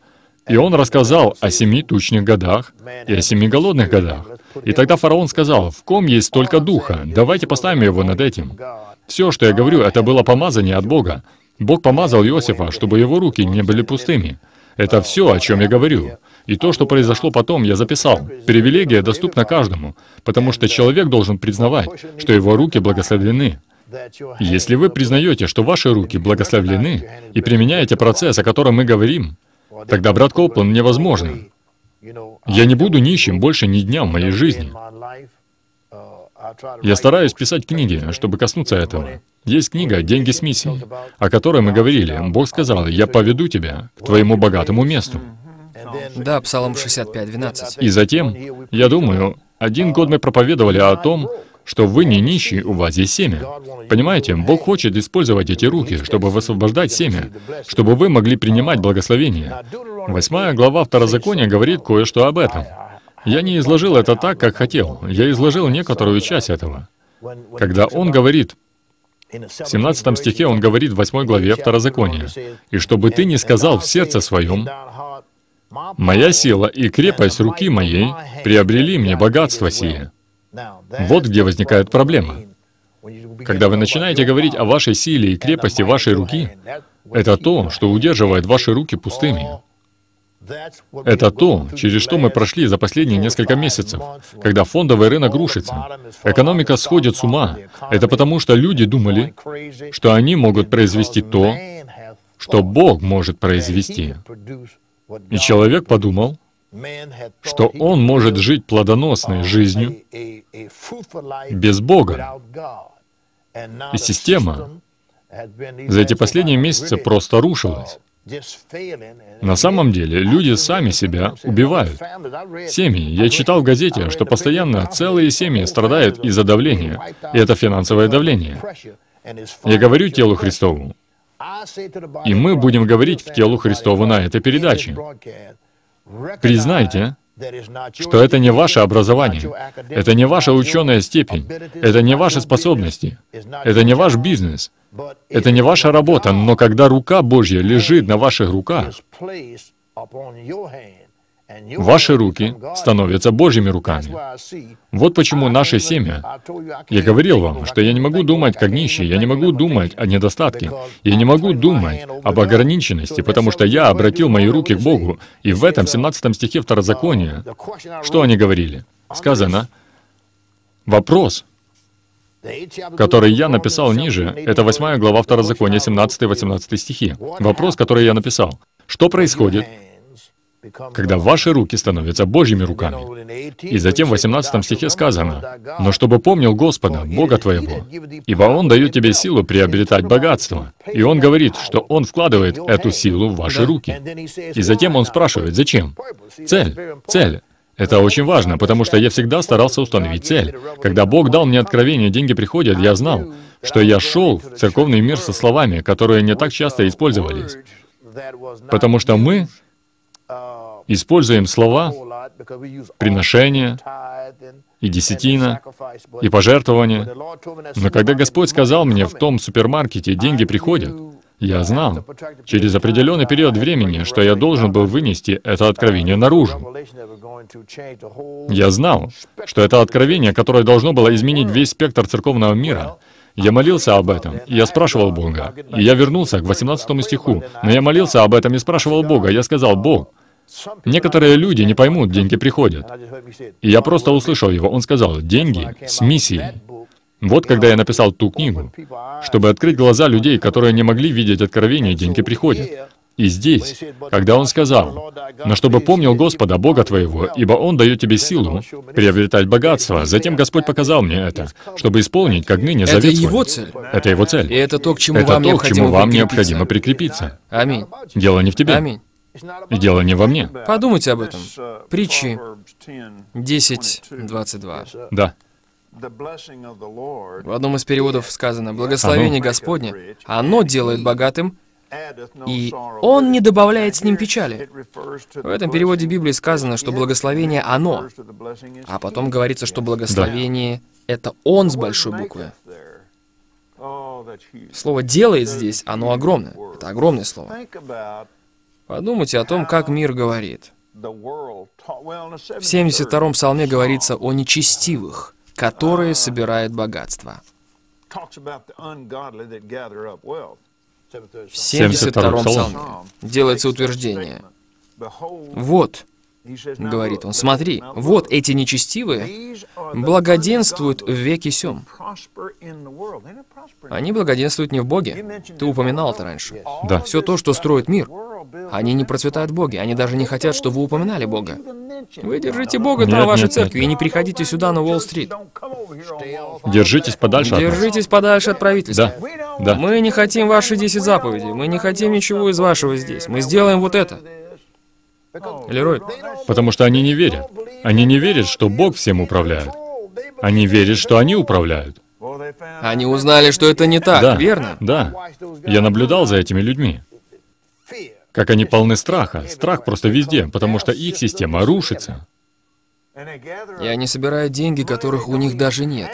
И он рассказал о семи тучных годах и о семи голодных годах. И тогда фараон сказал, «В ком есть столько духа? Давайте поставим его над этим». Все, что я говорю, это было помазание от Бога. Бог помазал Иосифа, чтобы его руки не были пустыми. Это все, о чем я говорю. И то, что произошло потом, я записал. Привилегия доступна каждому, потому что человек должен признавать, что его руки благословлены. Если вы признаете, что ваши руки благословлены, и применяете процесс, о котором мы говорим, тогда, брат Коплан, невозможно. Я не буду нищим больше ни дня в моей жизни. Я стараюсь писать книги, чтобы коснуться этого. Есть книга «Деньги с миссией», о которой мы говорили. Бог сказал, «Я поведу тебя к твоему богатому месту». Да, Псалом 65, 12. И затем, я думаю, один год мы проповедовали о том, что вы не нищие, у вас есть семя. Понимаете, Бог хочет использовать эти руки, чтобы высвобождать семя, чтобы вы могли принимать благословение. Восьмая глава Второзакония говорит кое-что об этом. Я не изложил это так, как хотел. Я изложил некоторую часть этого. Когда он говорит, В 17 стихе он говорит в 8 главе Второзакония, «И чтобы ты не сказал в сердце своем, «Моя сила и крепость руки моей приобрели мне богатство сие». Вот где возникает проблема. Когда вы начинаете говорить о вашей силе и крепости вашей руки, это то, что удерживает ваши руки пустыми. Это то, через что мы прошли за последние несколько месяцев, когда фондовый рынок рушится. Экономика сходит с ума. Это потому, что люди думали, что они могут произвести то, что Бог может произвести. И человек подумал, что он может жить плодоносной жизнью без Бога. И система за эти последние месяцы просто рушилась. На самом деле, люди сами себя убивают. Семьи. Я читал в газете, что постоянно целые семьи страдают из-за давления, и это финансовое давление. Я говорю телу Христову, и мы будем говорить в телу Христову на этой передаче. Признайте, что это не ваше образование, это не ваша ученая степень, это не ваши способности, это не ваш бизнес, это не ваша работа, но когда рука Божья лежит на ваших руках, Ваши руки становятся Божьими руками. Вот почему наше семя. Я говорил вам, что я не могу думать как нищий, я не могу думать о недостатке, я не могу думать об ограниченности, потому что я обратил мои руки к Богу. И в этом 17 стихе Второзакония, что они говорили? Сказано, вопрос, который я написал ниже, это 8 глава Второзакония, 17-18 стихи. Вопрос, который я написал. Что происходит, когда ваши руки становятся Божьими руками. И затем в 18 стихе сказано, «Но чтобы помнил Господа, Бога твоего, ибо Он дает тебе силу приобретать богатство». И Он говорит, что Он вкладывает эту силу в ваши руки. И затем Он спрашивает, зачем? Цель. Цель. Это очень важно, потому что я всегда старался установить цель. Когда Бог дал мне откровение, деньги приходят, я знал, что я шел в церковный мир со словами, которые не так часто использовались. Потому что мы используем слова приношение и десятина, и пожертвование. Но когда Господь сказал мне в том супермаркете, деньги приходят, я знал через определенный период времени, что я должен был вынести это откровение наружу. Я знал, что это откровение, которое должно было изменить весь спектр церковного мира, я молился об этом, и я спрашивал Бога. И я вернулся к 18 стиху, но я молился об этом и спрашивал Бога. Я сказал, Бог, Некоторые люди не поймут, деньги приходят. И я просто услышал его. Он сказал, деньги с миссией. Вот когда я написал ту книгу, чтобы открыть глаза людей, которые не могли видеть откровение, деньги приходят. И здесь, когда он сказал, «Но чтобы помнил Господа, Бога твоего, ибо Он дает тебе силу приобретать богатство». Затем Господь показал мне это, чтобы исполнить, как ныне, завет Это свой. его цель. Это его цель. И это то, к чему Это вам то, к необходимо чему вам прикрепиться. необходимо прикрепиться. Аминь. Дело не в тебе. Аминь. И дело не во мне. Подумайте об этом. Притчи 10, 22. Да. В одном из переводов сказано «Благословение Господне, оно делает богатым, и Он не добавляет с ним печали». В этом переводе Библии сказано, что благословение «оно», а потом говорится, что благословение — это «он» с большой буквы. Слово «делает» здесь, оно огромное. Это огромное слово. Подумайте о том, как мир говорит. В 72-м псалме говорится о нечестивых, которые собирают богатство. В 72-м псалме делается утверждение. Вот, говорит он, смотри, вот эти нечестивые благоденствуют в веке сем. Они благоденствуют не в Боге. Ты упоминал это раньше. Да. Все то, что строит мир, они не процветают в Боге. Они даже не хотят, чтобы вы упоминали Бога. Вы держите Бога Нет, на вашей нет, церкви нет. и не приходите сюда на Уолл-стрит. Держитесь подальше от. Держитесь подальше от правительства. Да. Да. Мы не хотим ваши 10 заповедей. Мы не хотим ничего из вашего здесь. Мы сделаем вот это. Лерой, Потому что они не верят. Они не верят, что Бог всем управляет. Они верят, что они управляют. они узнали, что это не так, да, верно? Да. Я наблюдал за этими людьми. Как они полны страха. Страх просто везде, потому что их система рушится. И они собирают деньги, которых у них даже нет.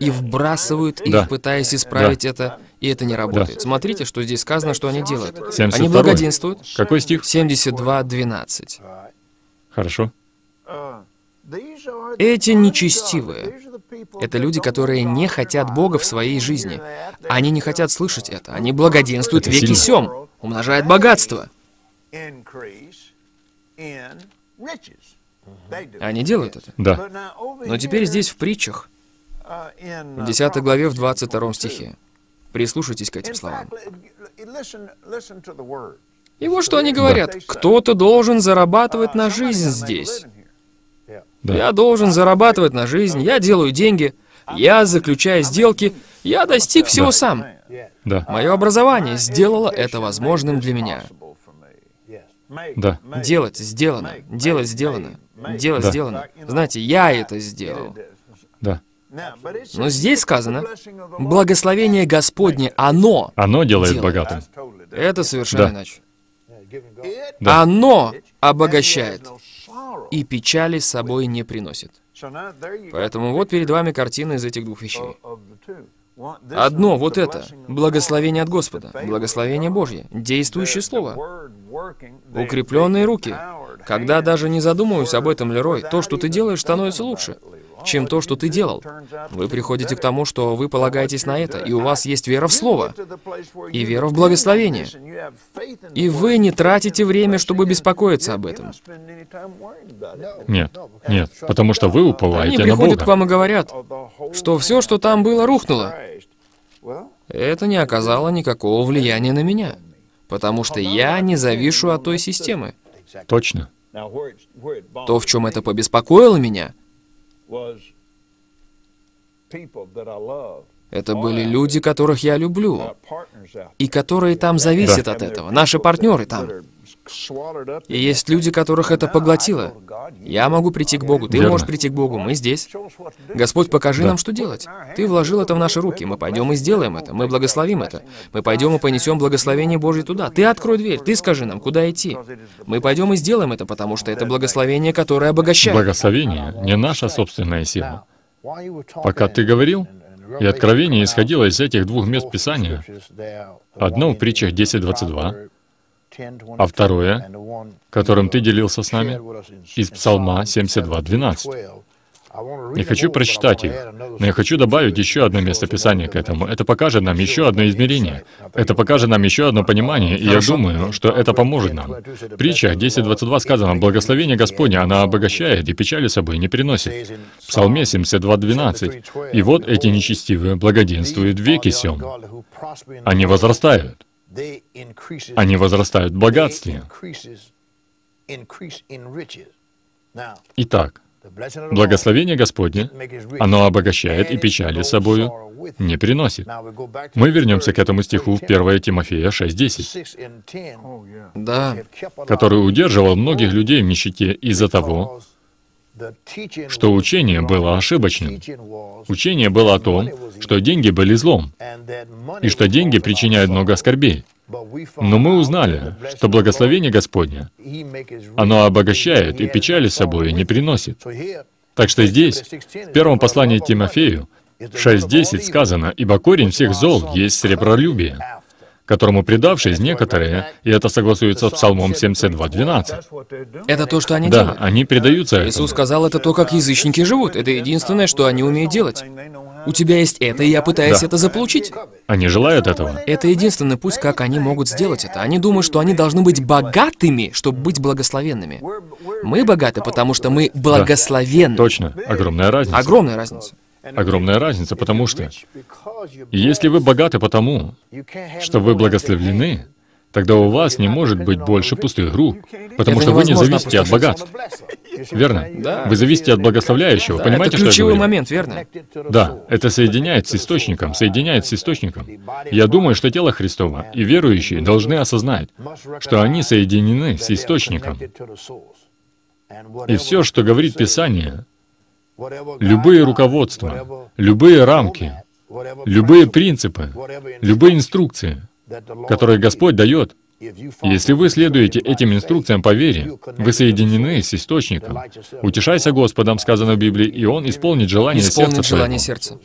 и вбрасывают их, Да. пытаясь исправить это, и это не работает. Да. Смотрите, что здесь сказано, что они делают. 72-й. Они благоденствуют. Какой стих? 72.12. Хорошо. Эти нечестивые — это люди, которые не хотят Бога в своей жизни. Они не хотят слышать это. Они благоденствуют Это веки сем, умножают богатство. Они делают это. Да. Но теперь здесь в притчах, в 10 главе, в 22 стихе. Прислушайтесь к этим словам. И вот что они говорят. Кто-то должен зарабатывать на жизнь здесь. Да. Я должен зарабатывать на жизнь, я делаю деньги, я заключаю сделки, я достиг всего Да. сам. Да. Мое образование сделало это возможным для меня. Да. Делать сделано, делать сделано, делать Да. сделано. Знаете, я это сделал. Но здесь сказано, благословение Господне, оно, Оно делает Делает. богатым. это совершенно Да. иначе. Да. Оно обогащает и печали с собой не приносит. Поэтому вот перед вами картина из этих двух вещей. Одно, вот это, благословение от Господа, благословение Божье, действующее слово, укрепленные руки. Когда даже не задумываюсь об этом, Лерой, то, что ты делаешь, становится лучше, чем то, что ты делал. Вы приходите к тому, что вы полагаетесь на это, и у вас есть вера в Слово, и вера в благословение. И вы не тратите время, чтобы беспокоиться об этом. Нет. Нет. Потому что вы Они уповаете на приходят к Бога. вам и говорят, что все, что там было, рухнуло. Это не оказало никакого влияния на меня, потому что я не завишу от той системы. Точно. То, в чем это побеспокоило меня, это были люди, которых я люблю, и которые там зависят от этого, наши партнеры там. И есть люди, которых это поглотило. Я могу прийти к Богу, ты Верно. можешь прийти к Богу, мы здесь. Господь, покажи Да. нам, что делать. Ты вложил это в наши руки, мы пойдем и сделаем это, мы благословим это. Мы пойдем и понесем благословение Божье туда. Ты открой дверь, ты скажи нам, куда идти. Мы пойдем и сделаем это, потому что это благословение, которое обогащает. Благословение не наша собственная сила. Пока ты говорил, и откровение исходило из этих двух мест Писания. Одно в притчах 10.22, а второе, которым ты делился с нами, из Псалма 72.12. Не хочу прочитать их, но я хочу добавить еще одно место Писания к этому. Это покажет нам еще одно измерение. Это покажет нам еще одно понимание, и я думаю, что это поможет нам. В притчах 10.22 сказано, «Благословение Господне, она обогащает и печали собой не приносит». В Псалме 72.12. «И вот эти нечестивые благоденствуют веки сем». Они возрастают. Они возрастают в богатстве. Итак, благословение Господне, оно обогащает и печали собою не приносит. Мы вернемся к этому стиху в 1 Тимофея 6.10, Да, который удерживал многих людей в нищете из-за того, что учение было ошибочным. Учение было о том, что деньги были злом, и что деньги причиняют много скорбей. Но мы узнали, что благословение Господне, оно обогащает и печали с собой не приносит. Так что здесь, в первом послании Тимофею, 6.10 сказано, «Ибо корень всех зол есть сребролюбие, которому предавшись некоторые, и это согласуется с Псалмом 72.12». это то, что они Да, делают. они предаются Иисус этому. сказал, это то, как язычники живут. Это единственное, что они умеют делать. У тебя есть это, и я пытаюсь Да. это заполучить. Они желают этого. Это единственный путь, как они могут сделать это. Они думают, что они должны быть богатыми, чтобы быть благословенными. Мы богаты, потому что мы благословенны. Точно. Огромная разница. Огромная разница. Огромная разница, потому что если вы богаты потому, что вы благословлены, тогда у вас не может быть больше пустых рук, потому что вы не зависите от богатств. Верно? Да. Вы зависите от благословляющего. Да, Понимаете, это что я ключевой говорю? момент, верно? Да, это соединяет с источником, соединяет с источником. Я думаю, что тело Христово и верующие должны осознать, что они соединены с источником. И все, что говорит Писание, любые руководства, любые рамки, любые принципы, любые инструкции, которые Господь дает, если вы следуете этим инструкциям по вере, вы соединены с Источником. «Утешайся Господом», сказано в Библии, и Он исполнит желание Исполнить сердца желание твоего. сердца.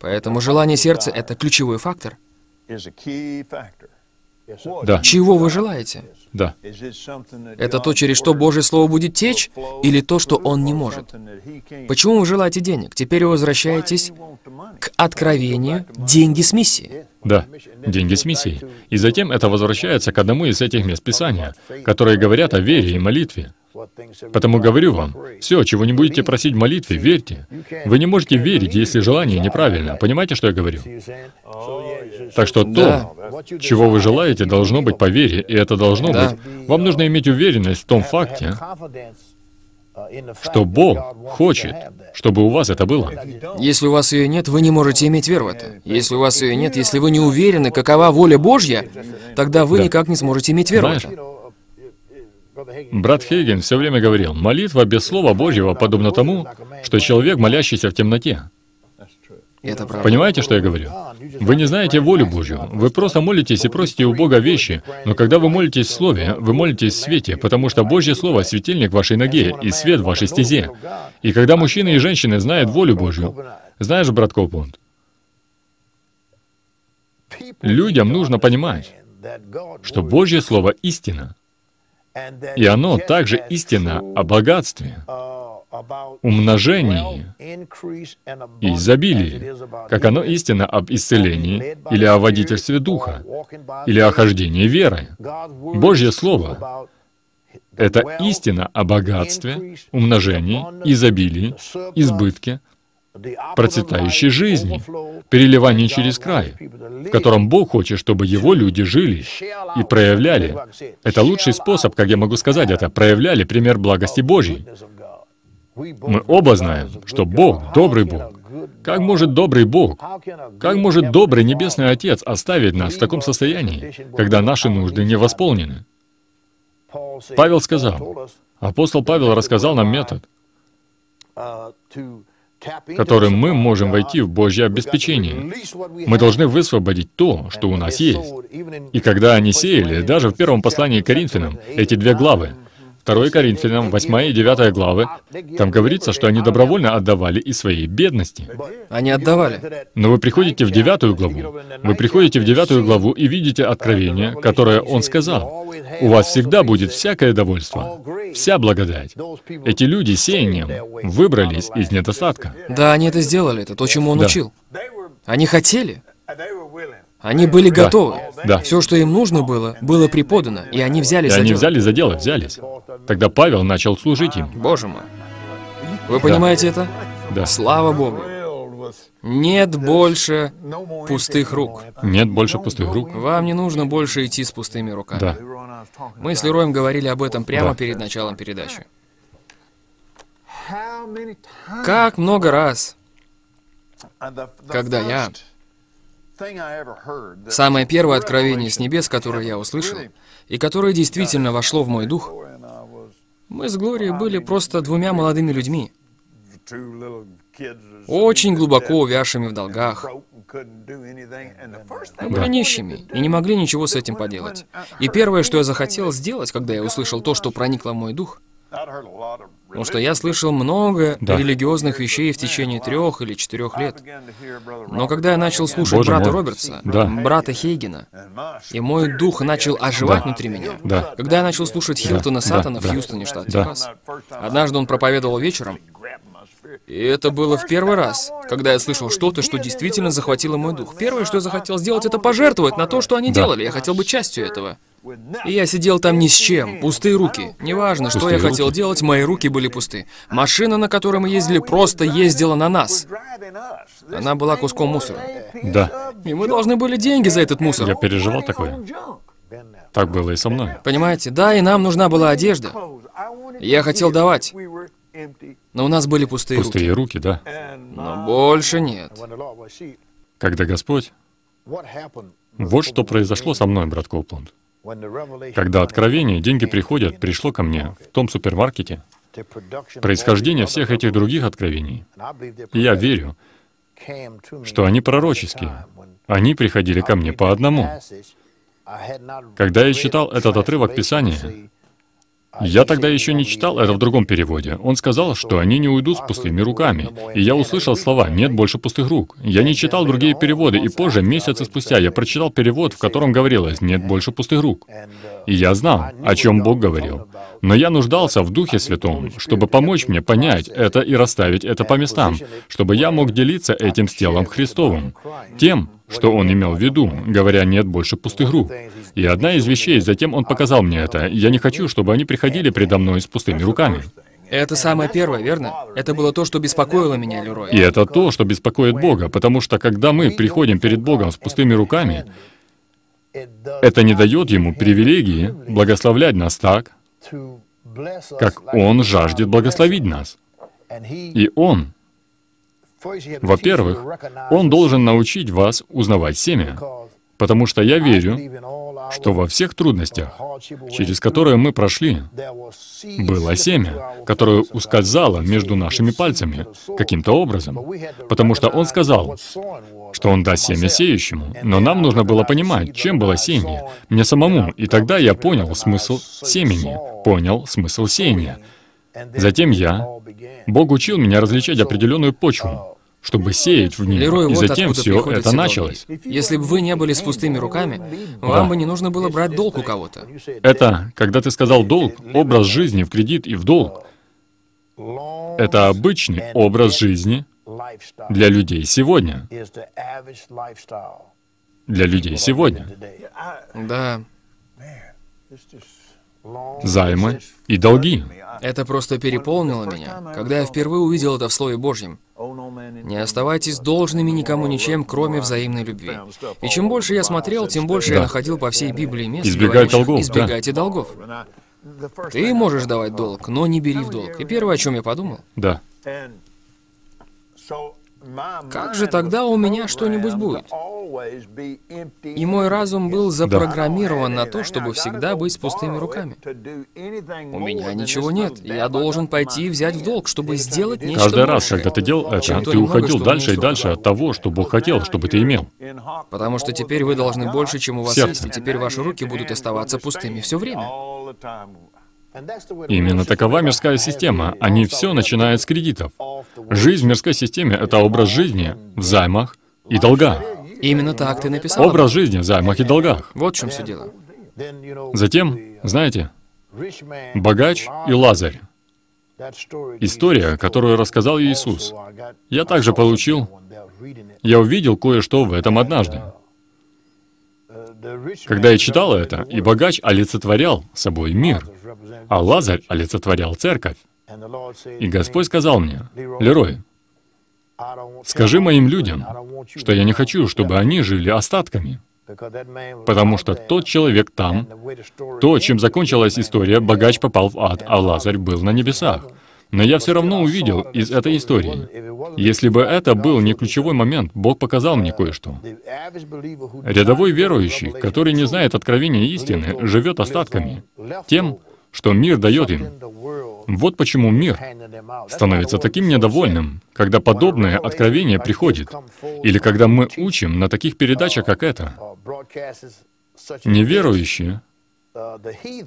Поэтому желание сердца — это ключевой фактор. Да. Чего вы желаете? Да. Это то, через что Божье Слово будет течь, или то, что Он не может? Почему вы желаете денег? Теперь вы возвращаетесь к откровению «деньги с миссией». Да, деньги с миссией. И затем это возвращается к одному из этих мест Писания, которые говорят о вере и молитве. Потому говорю вам, все, чего не будете просить в молитве, верьте. Вы не можете верить, если желание неправильно. Понимаете, что я говорю? Так что Да. то, чего вы желаете, должно быть по вере, и это должно Да. быть. Вам нужно иметь уверенность в том факте, что Бог хочет, чтобы у вас это было. Если у вас ее нет, вы не можете иметь веру в это. Если у вас ее нет, если вы не уверены, какова воля Божья, тогда вы Да. никак не сможете иметь веру в Знаешь, это. Брат Хейген все время говорил, молитва без Слова Божьего подобна тому, что человек, молящийся в темноте. Это правда. Понимаете, что я говорю? Вы не знаете волю Божью. Вы просто молитесь и просите у Бога вещи, но когда вы молитесь в Слове, вы молитесь в свете, потому что Божье Слово — светильник вашей ноге и свет в вашей стезе. И когда мужчины и женщины знают волю Божью, знаешь, брат Копланд, Людям нужно понимать, что Божье Слово — истина, и оно также истина о богатстве, умножении и изобилии, как оно истина об исцелении или о водительстве Духа, или о хождении верой. Божье Слово — это истина о богатстве, умножении, изобилии, избытке, процветающей жизни, переливании через край, в котором Бог хочет, чтобы Его люди жили и проявляли. Это лучший способ, как я могу сказать это, проявляли пример благости Божьей. Мы оба знаем, что Бог — добрый Бог. Как может добрый Бог, как может добрый Небесный Отец оставить нас в таком состоянии, когда наши нужды не восполнены? Павел сказал, апостол Павел рассказал нам метод, которым мы можем войти в Божье обеспечение. Мы должны высвободить то, что у нас есть. И когда они сеяли, даже в первом послании к Коринфянам, эти две главы, 2 Коринфянам, 8 и 9 главы, там говорится, что они добровольно отдавали из своей бедности. Они отдавали. Но вы приходите в девятую главу, вы приходите в девятую главу и видите откровение, которое он сказал. У вас всегда будет всякое довольство, вся благодать. Эти люди сеянием выбрались из недостатка. Да, они это сделали, это то, чему он Да. учил. Они хотели, они были Да. готовы. Да. Все, что им нужно было, было преподано, и они И взялись за они дело. взяли за дело, взялись. Тогда Павел начал служить им. Боже мой. Вы понимаете это? Да. Слава Богу. Нет больше пустых рук. Нет больше пустых рук. Вам не нужно больше идти с пустыми руками. Да. Мы с Лероем говорили об этом прямо Да. перед началом передачи. Как много раз когда я самое первое откровение с небес, которое я услышал, и которое действительно вошло в мой дух, мы с Глорией были просто двумя молодыми людьми, очень глубоко увязшими в долгах. Мы были нищими и не могли ничего с этим поделать. И первое, что я захотел сделать, когда я услышал то, что проникло в мой дух, потому что я слышал много Да. религиозных вещей в течение трех или четырех лет. Но когда я начал слушать Боже брата мой. Робертса, Да. брата Хейгена, и мой дух начал оживать Да. внутри меня. Да. Когда я начал слушать Хилтона да, Сатана в да. Хьюстоне, штат Да. Техас, однажды он проповедовал вечером, и это было в первый раз, когда я слышал что-то, что действительно захватило мой дух. Первое, что я захотел сделать, это пожертвовать на то, что они Да. делали. Я хотел быть частью этого. И я сидел там ни с чем, пустые руки. Неважно, что Пустые я хотел руки. делать, мои руки были пусты. Машина, на которой мы ездили, просто ездила на нас. Она была куском мусора. Да. И мы должны были деньги за этот мусор. Я переживал такое. Так было и со мной. Понимаете? Да, и нам нужна была одежда. Я хотел давать, но у нас были пустые, Пустые руки, да. руки. Но больше нет. Когда Господь... Вот что произошло со мной, брат Копланд. Когда откровение, деньги приходят, пришло ко мне в том супермаркете, происхождение всех этих других откровений. И я верю, что они пророческие. Они приходили ко мне по одному. Когда я читал этот отрывок Писания, Я тогда еще не читал это в другом переводе. Он сказал, что они не уйдут с пустыми руками. И я услышал слова «нет больше пустых рук». Я не читал другие переводы, и позже, месяцы спустя, я прочитал перевод, в котором говорилось «нет больше пустых рук». И я знал, о чем Бог говорил. Но я нуждался в Духе Святом, чтобы помочь мне понять это и расставить это по местам, чтобы я мог делиться этим с телом Христовым, тем, что он имел в виду, говоря «нет больше пустых рук». И одна из вещей, затем он показал мне это, я не хочу, чтобы они приходили предо мной с пустыми руками. Это самое первое, верно? Это было то, что беспокоило меня, Лерой. И это то, что беспокоит Бога, потому что когда мы приходим перед Богом с пустыми руками, это не дает Ему привилегии благословлять нас так, как Он жаждет благословить нас. И Он, во-первых, Он должен научить вас узнавать семя, потому что я верю, что во всех трудностях, через которые мы прошли, было семя, которое ускользало между нашими пальцами каким-то образом, потому что Он сказал, что Он даст семя сеющему, но нам нужно было понимать, чем было сеяние, мне самому, и тогда я понял смысл семени, понял смысл сеяния. Затем я, Бог учил меня различать определенную почву, чтобы сеять в ней. Лерой, и вот затем все это началось. долги. Если бы вы не были с пустыми руками, вам бы не нужно было брать долг у кого-то. Это, когда ты сказал долг, образ жизни в кредит и в долг, это обычный образ жизни для людей сегодня. Для людей сегодня. Да, Займы и долги. это просто переполнило меня, когда я впервые увидел это в Слове Божьем. Не оставайтесь должными никому ничем, кроме взаимной любви. И чем больше я смотрел, тем больше я Да. находил по всей Библии мест, Избегай долгов, да. избегайте долгов. Ты можешь давать долг, но не бери в долг. И первое, о чем я подумал, Да. Как же тогда у меня что-нибудь будет? И мой разум был запрограммирован на то, чтобы всегда быть с пустыми руками. У меня ничего нет. Я должен пойти и взять в долг, чтобы сделать нечто Каждый раз, большее. когда ты делал это, ты уходил дальше и дальше от того, что Бог хотел, чтобы ты имел. Потому что теперь вы должны больше, чем у вас Сердце. есть, и теперь ваши руки будут оставаться пустыми все время. Именно такова мирская система. Они все начинают с кредитов. Жизнь в мирской системе — это образ жизни в займах и долгах. Именно так ты написал. об Образ жизни в займах и долгах. Вот в чем все дело. Затем, знаете, богач и Лазарь. История, которую рассказал Иисус. Я также получил, я увидел кое-что в этом однажды. Когда я читал это, и богач олицетворял собой мир, а Лазарь олицетворял церковь. И Господь сказал мне, «Лерой, скажи моим людям, что я не хочу, чтобы они жили остатками, потому что тот человек там, то, чем закончилась история, богач попал в ад, а Лазарь был на небесах. Но я все равно увидел из этой истории. Если бы это был не ключевой момент, Бог показал мне кое-что. Рядовой верующий, который не знает откровения истины, живет остатками, тем, что мир дает им. Вот почему мир становится таким недовольным, когда подобное откровение приходит, или когда мы учим на таких передачах, как эта. Неверующие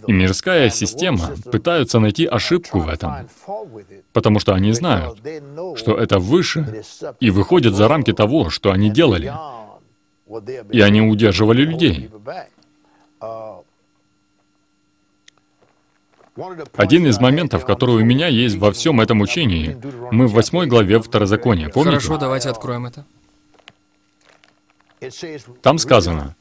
и мирская система пытаются найти ошибку в этом, потому что они знают, что это выше и выходит за рамки того, что они делали, и они удерживали людей. Один из моментов, который у меня есть во всем этом учении, мы в восьмой главе Второзакония, помните? Хорошо, давайте откроем это. Там сказано,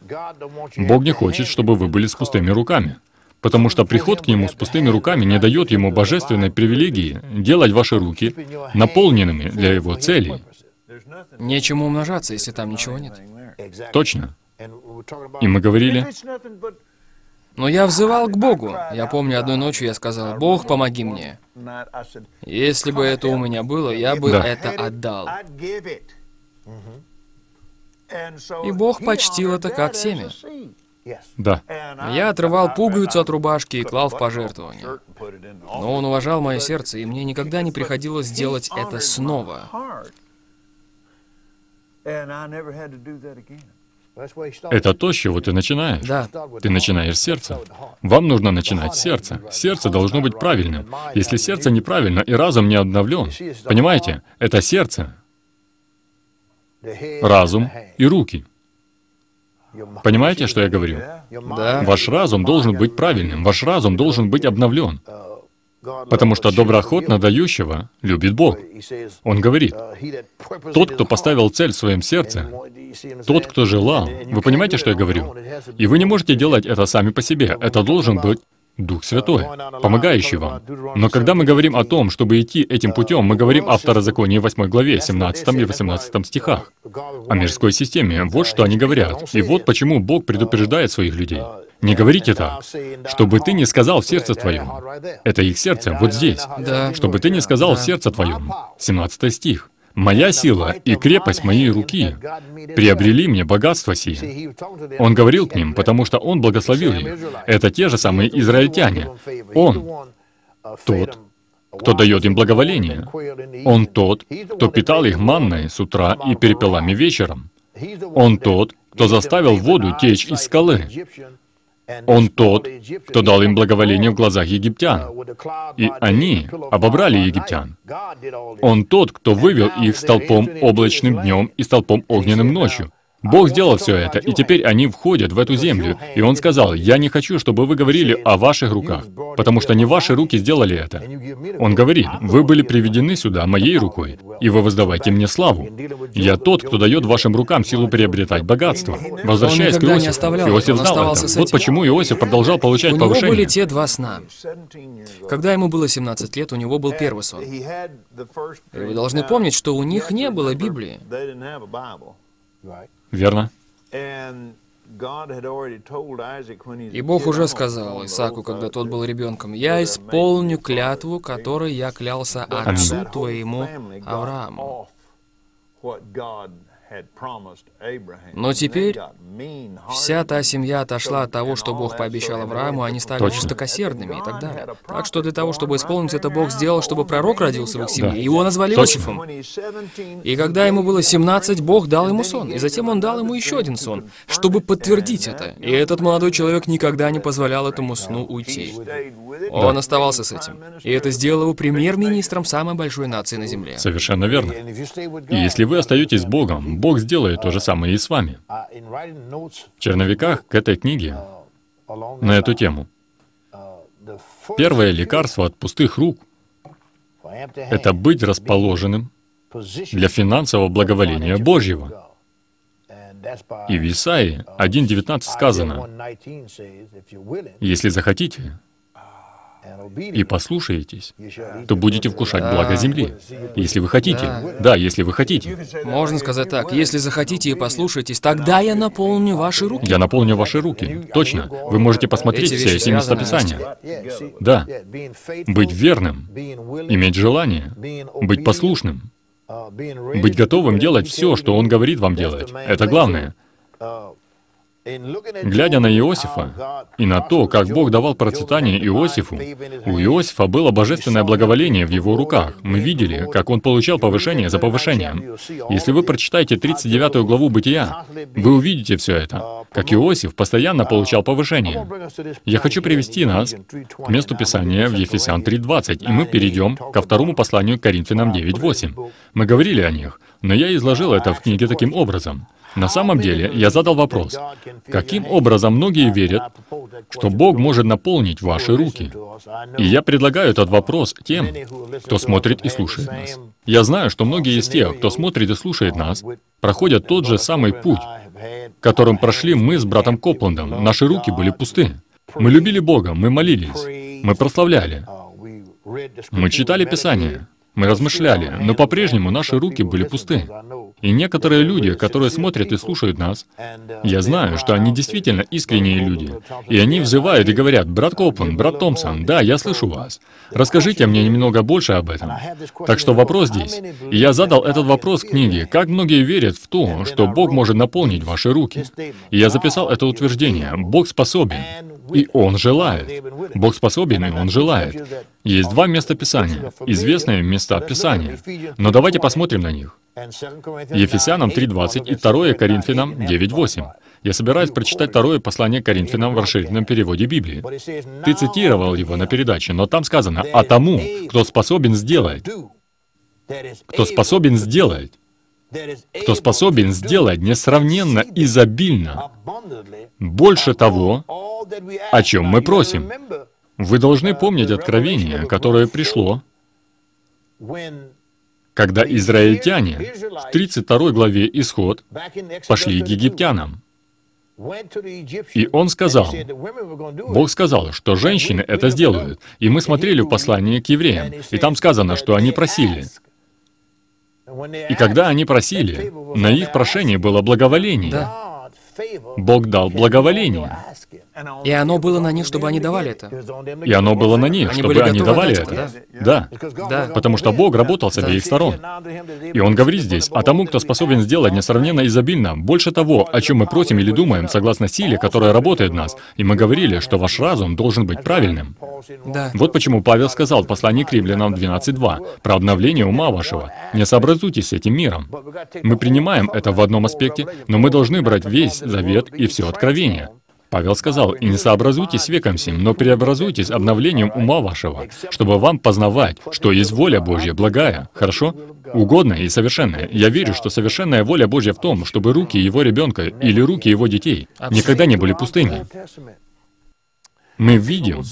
Бог не хочет, чтобы вы были с пустыми руками, потому что приход к Нему с пустыми руками не дает Ему божественной привилегии делать ваши руки наполненными для Его целей. Нечему умножаться, если там ничего нет. Точно. И мы говорили, Но я взывал к Богу. Я помню, одной ночью я сказал, «Бог, помоги мне». Если бы это у меня было, я бы Да. это отдал. И Бог почтил это как семя. да, Я отрывал пуговицу от рубашки и клал в пожертвование. Но Он уважал мое сердце, и мне никогда не приходилось делать это снова. Это то, с чего ты начинаешь. Да. Ты начинаешь с сердца. Вам нужно начинать с сердца. Сердце должно быть правильным. Если сердце неправильно и разум не обновлен, понимаете, это сердце, разум и руки. Понимаете, что я говорю? Да. Ваш разум должен быть правильным, ваш разум должен быть обновлен. Потому что доброхотно дающего любит Бог. Он говорит, тот, кто поставил цель в своем сердце, тот, кто желал, вы понимаете, что я говорю? И вы не можете делать это сами по себе. Это должен быть Дух Святой, помогающий вам. Но когда мы говорим о том, чтобы идти этим путем, мы говорим о Второзаконии 8 главе, 17 и 18 стихах, о мирской системе. Вот что они говорят. И вот почему Бог предупреждает своих людей. Не говорите так, чтобы ты не сказал в сердце твоем. Это их сердце, вот здесь. Да. Чтобы ты не сказал в сердце твоем. 17 стих. «Моя сила и крепость моей руки приобрели мне богатство сие». Он говорил к ним, потому что Он благословил их. Это те же самые израильтяне. Он тот, кто дает им благоволение. Он тот, кто питал их манной с утра и перепелами вечером. Он тот, кто заставил воду течь из скалы. Он тот, кто дал им благоволение в глазах египтян. И они обобрали египтян. Он тот, кто вывел их столпом облачным днем и столпом огненным ночью. Бог сделал все это, и теперь они входят в эту землю. И Он сказал, «Я не хочу, чтобы вы говорили о ваших руках, потому что не ваши руки сделали это». Он говорит, «Вы были приведены сюда моей рукой, и вы воздавайте мне славу. Я тот, кто дает вашим рукам силу приобретать богатство». Возвращаясь к никогда не Иосифу, оставлял Иосиф знал оставался это. Вот почему Иосиф продолжал получать У него были повышение. те два сна. Когда ему было 17 лет, у него был первый сон. И вы должны помнить, что у них не было Библии. Верно? И Бог уже сказал Исааку, когда тот был ребенком, «Я исполню клятву, которой я клялся отцу твоему Аврааму». Но теперь Вся та семья отошла от того, что Бог пообещал Аврааму, они стали Точно. жестокосердными и так далее. Так что для того, чтобы исполнить это, Бог сделал, чтобы пророк родился в их семье. Да. Его назвали Точно. Иосифом. И когда ему было 17, Бог дал ему сон. И затем он дал ему еще один сон, чтобы подтвердить это. И этот молодой человек никогда не позволял этому сну уйти. Он оставался с этим. И это сделало его премьер-министром самой большой нации на Земле. Совершенно верно. И если вы остаетесь с Богом, Бог сделает то же самое и с вами. В черновиках к этой книге на эту тему. Первое лекарство от пустых рук — это быть расположенным для финансового благоволения Божьего. И в Исаии 1.19 сказано, «Если захотите и послушаетесь, то будете вкушать благо земли. Если вы хотите. Да. Если вы хотите. Можно сказать так, если захотите и послушаетесь, тогда я наполню ваши руки. Я наполню ваши руки. Точно. Вы можете посмотреть Эти все эти местописания. Да. Быть верным, иметь желание, быть послушным, быть готовым делать все, что Он говорит вам делать. Это главное. Глядя на Иосифа и на то, как Бог давал процветание Иосифу, у Иосифа было божественное благоволение в его руках. Мы видели, как он получал повышение за повышением. Если вы прочитаете 39 главу Бытия, вы увидите все это, как Иосиф постоянно получал повышение. Я хочу привести нас к месту Писания в Ефесян 3.20, и мы перейдем ко второму посланию к Коринфянам 9.8. Мы говорили о них, но я изложил это в книге таким образом. На самом деле, я задал вопрос, каким образом многие верят, что Бог может наполнить ваши руки? И я предлагаю этот вопрос тем, кто смотрит и слушает нас. Я знаю, что многие из тех, кто смотрит и слушает нас, проходят тот же самый путь, которым прошли мы с братом Копландом. Наши руки были пусты. Мы любили Бога, мы молились, мы прославляли, мы читали Писание, мы размышляли, но по-прежнему наши руки были пусты. И некоторые люди, которые смотрят и слушают нас, я знаю, что они действительно искренние люди. И они взывают и говорят, «Брат Копланд, брат Томпсон, да, я слышу вас. Расскажите мне немного больше об этом». Так что вопрос здесь. И я задал этот вопрос в книге, как многие верят в то, что Бог может наполнить ваши руки. И я записал это утверждение. Бог способен, и Он желает. Бог способен, и Он желает. Есть два места Писания, известные места Писания. Но давайте посмотрим на них. Ефесянам 3.20 и 2 Коринфянам 9.8. Я собираюсь прочитать второе послание Коринфянам в расширенном переводе Библии. Ты цитировал его на передаче, но там сказано «А тому, кто способен сделать». Кто способен сделать. Кто способен сделать несравненно изобильно больше того, о чем мы просим. Вы должны помнить откровение, которое пришло, когда израильтяне в 32 главе Исход пошли к египтянам. И он сказал, Бог сказал, что женщины это сделают. И мы смотрели в послании к евреям, и там сказано, что они просили. И когда они просили, на их прошение было благоволение. Бог дал благоволение. И оно было на них, чтобы они давали это. И оно было на них, Они чтобы они давали это. это, Да. Да. Потому что Бог работал с обеих сторон. И Он говорит здесь, «А тому, кто способен сделать несравненно изобильно, больше того, о чем мы просим или думаем, согласно силе, которая работает в нас». И мы говорили, что ваш разум должен быть правильным. Да. Вот почему Павел сказал в послании к римлянам 12.2 про обновление ума вашего. Не сообразуйтесь с этим миром. Мы принимаем это в одном аспекте, но мы должны брать весь завет и все откровение. Павел сказал, «И не сообразуйтесь веком сим, но преобразуйтесь обновлением ума вашего, чтобы вам познавать, что есть воля Божья, благая, хорошо? Угодная и совершенная. Я верю, что совершенная воля Божья в том, чтобы руки его ребенка или руки его детей никогда не были пустыми. Мы видим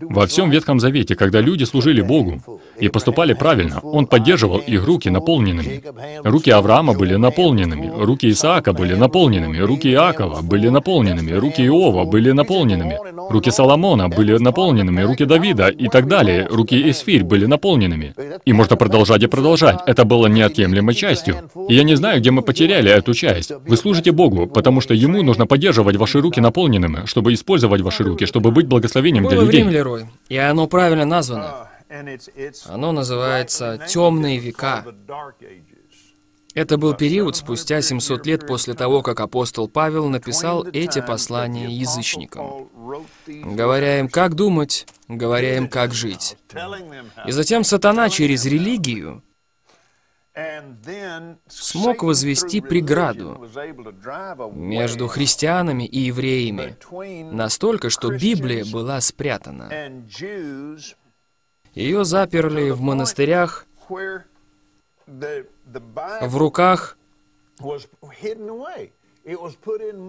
во всем Ветхом Завете, когда люди служили Богу и поступали правильно, Он поддерживал их руки наполненными. Руки Авраама были наполненными, руки Исаака были наполненными, руки Иакова были наполненными, руки Иова были наполненными, руки Соломона были наполненными, руки Давида и так далее, руки Эсфирь были наполненными. И можно продолжать и продолжать. Это было неотъемлемой частью. И я не знаю, где мы потеряли эту часть. Вы служите Богу, потому что Ему нужно поддерживать ваши руки наполненными, чтобы использовать ваши руки, чтобы быть благословением для Было время, людей. Лерой, и оно правильно названо. Оно называется «Темные века». Это был период спустя 700 лет после того, как апостол Павел написал эти послания язычникам, говоря им, как думать, говоря им, как жить. И затем сатана через религию смог возвести преграду между христианами и евреями, настолько, что Библия была спрятана. Ее заперли в монастырях, в руках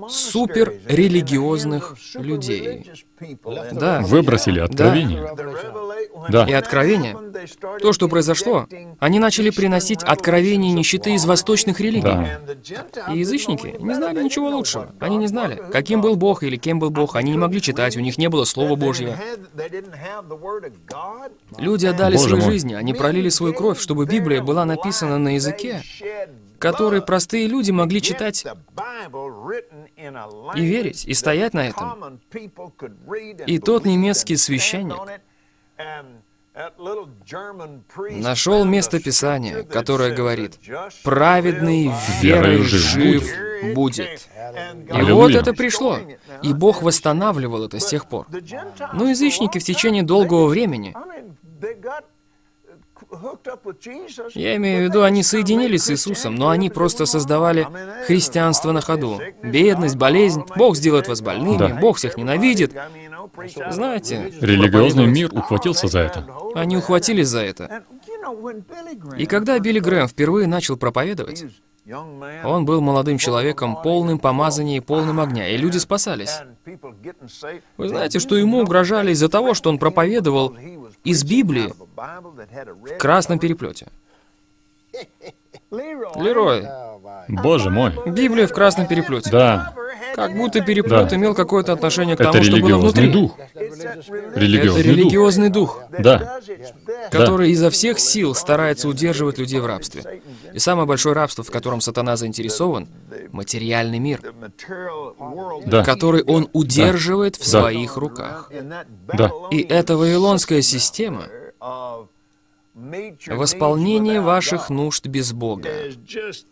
суперрелигиозных людей. Да. Выбросили откровение. Да. И откровение. То, что произошло, они начали приносить откровения нищеты из восточных религий. Да. И язычники не знали ничего лучшего. Они не знали, каким был Бог или кем был Бог. Они не могли читать, у них не было Слова Божьего. Люди отдали Боже свои мой. жизни, они пролили свою кровь, чтобы Библия была написана на языке, который простые люди могли читать и верить, и стоять на этом. И тот немецкий священник нашел место Писания, которое говорит, «Праведный верой жив будет». И вот это пришло. И Бог восстанавливал это с тех пор. Но язычники в течение долгого времени, я имею в виду, они соединились с Иисусом, но они просто создавали христианство на ходу. Бедность, болезнь, Бог сделает вас больными, Да. Бог всех ненавидит. Знаете, Религиозный мир ухватился за это. они ухватились за это. И когда Билли Грэм впервые начал проповедовать, он был молодым человеком, полным помазания и полным огня, и люди спасались. Вы знаете, что ему угрожали из-за того, что он проповедовал из Библии в красном переплете. Лерой, Боже мой. Библия в красном переплете. Да, Как будто переплет Да. имел какое-то отношение к это тому, что было религиозный внутри. дух. Это Религиозный дух. религиозный дух, Да, который изо всех сил старается удерживать людей в рабстве. И самое большое рабство, в котором сатана заинтересован, материальный мир, Да. который он удерживает в Да. своих руках. Да. И эта вавилонская система — восполнение ваших нужд без Бога.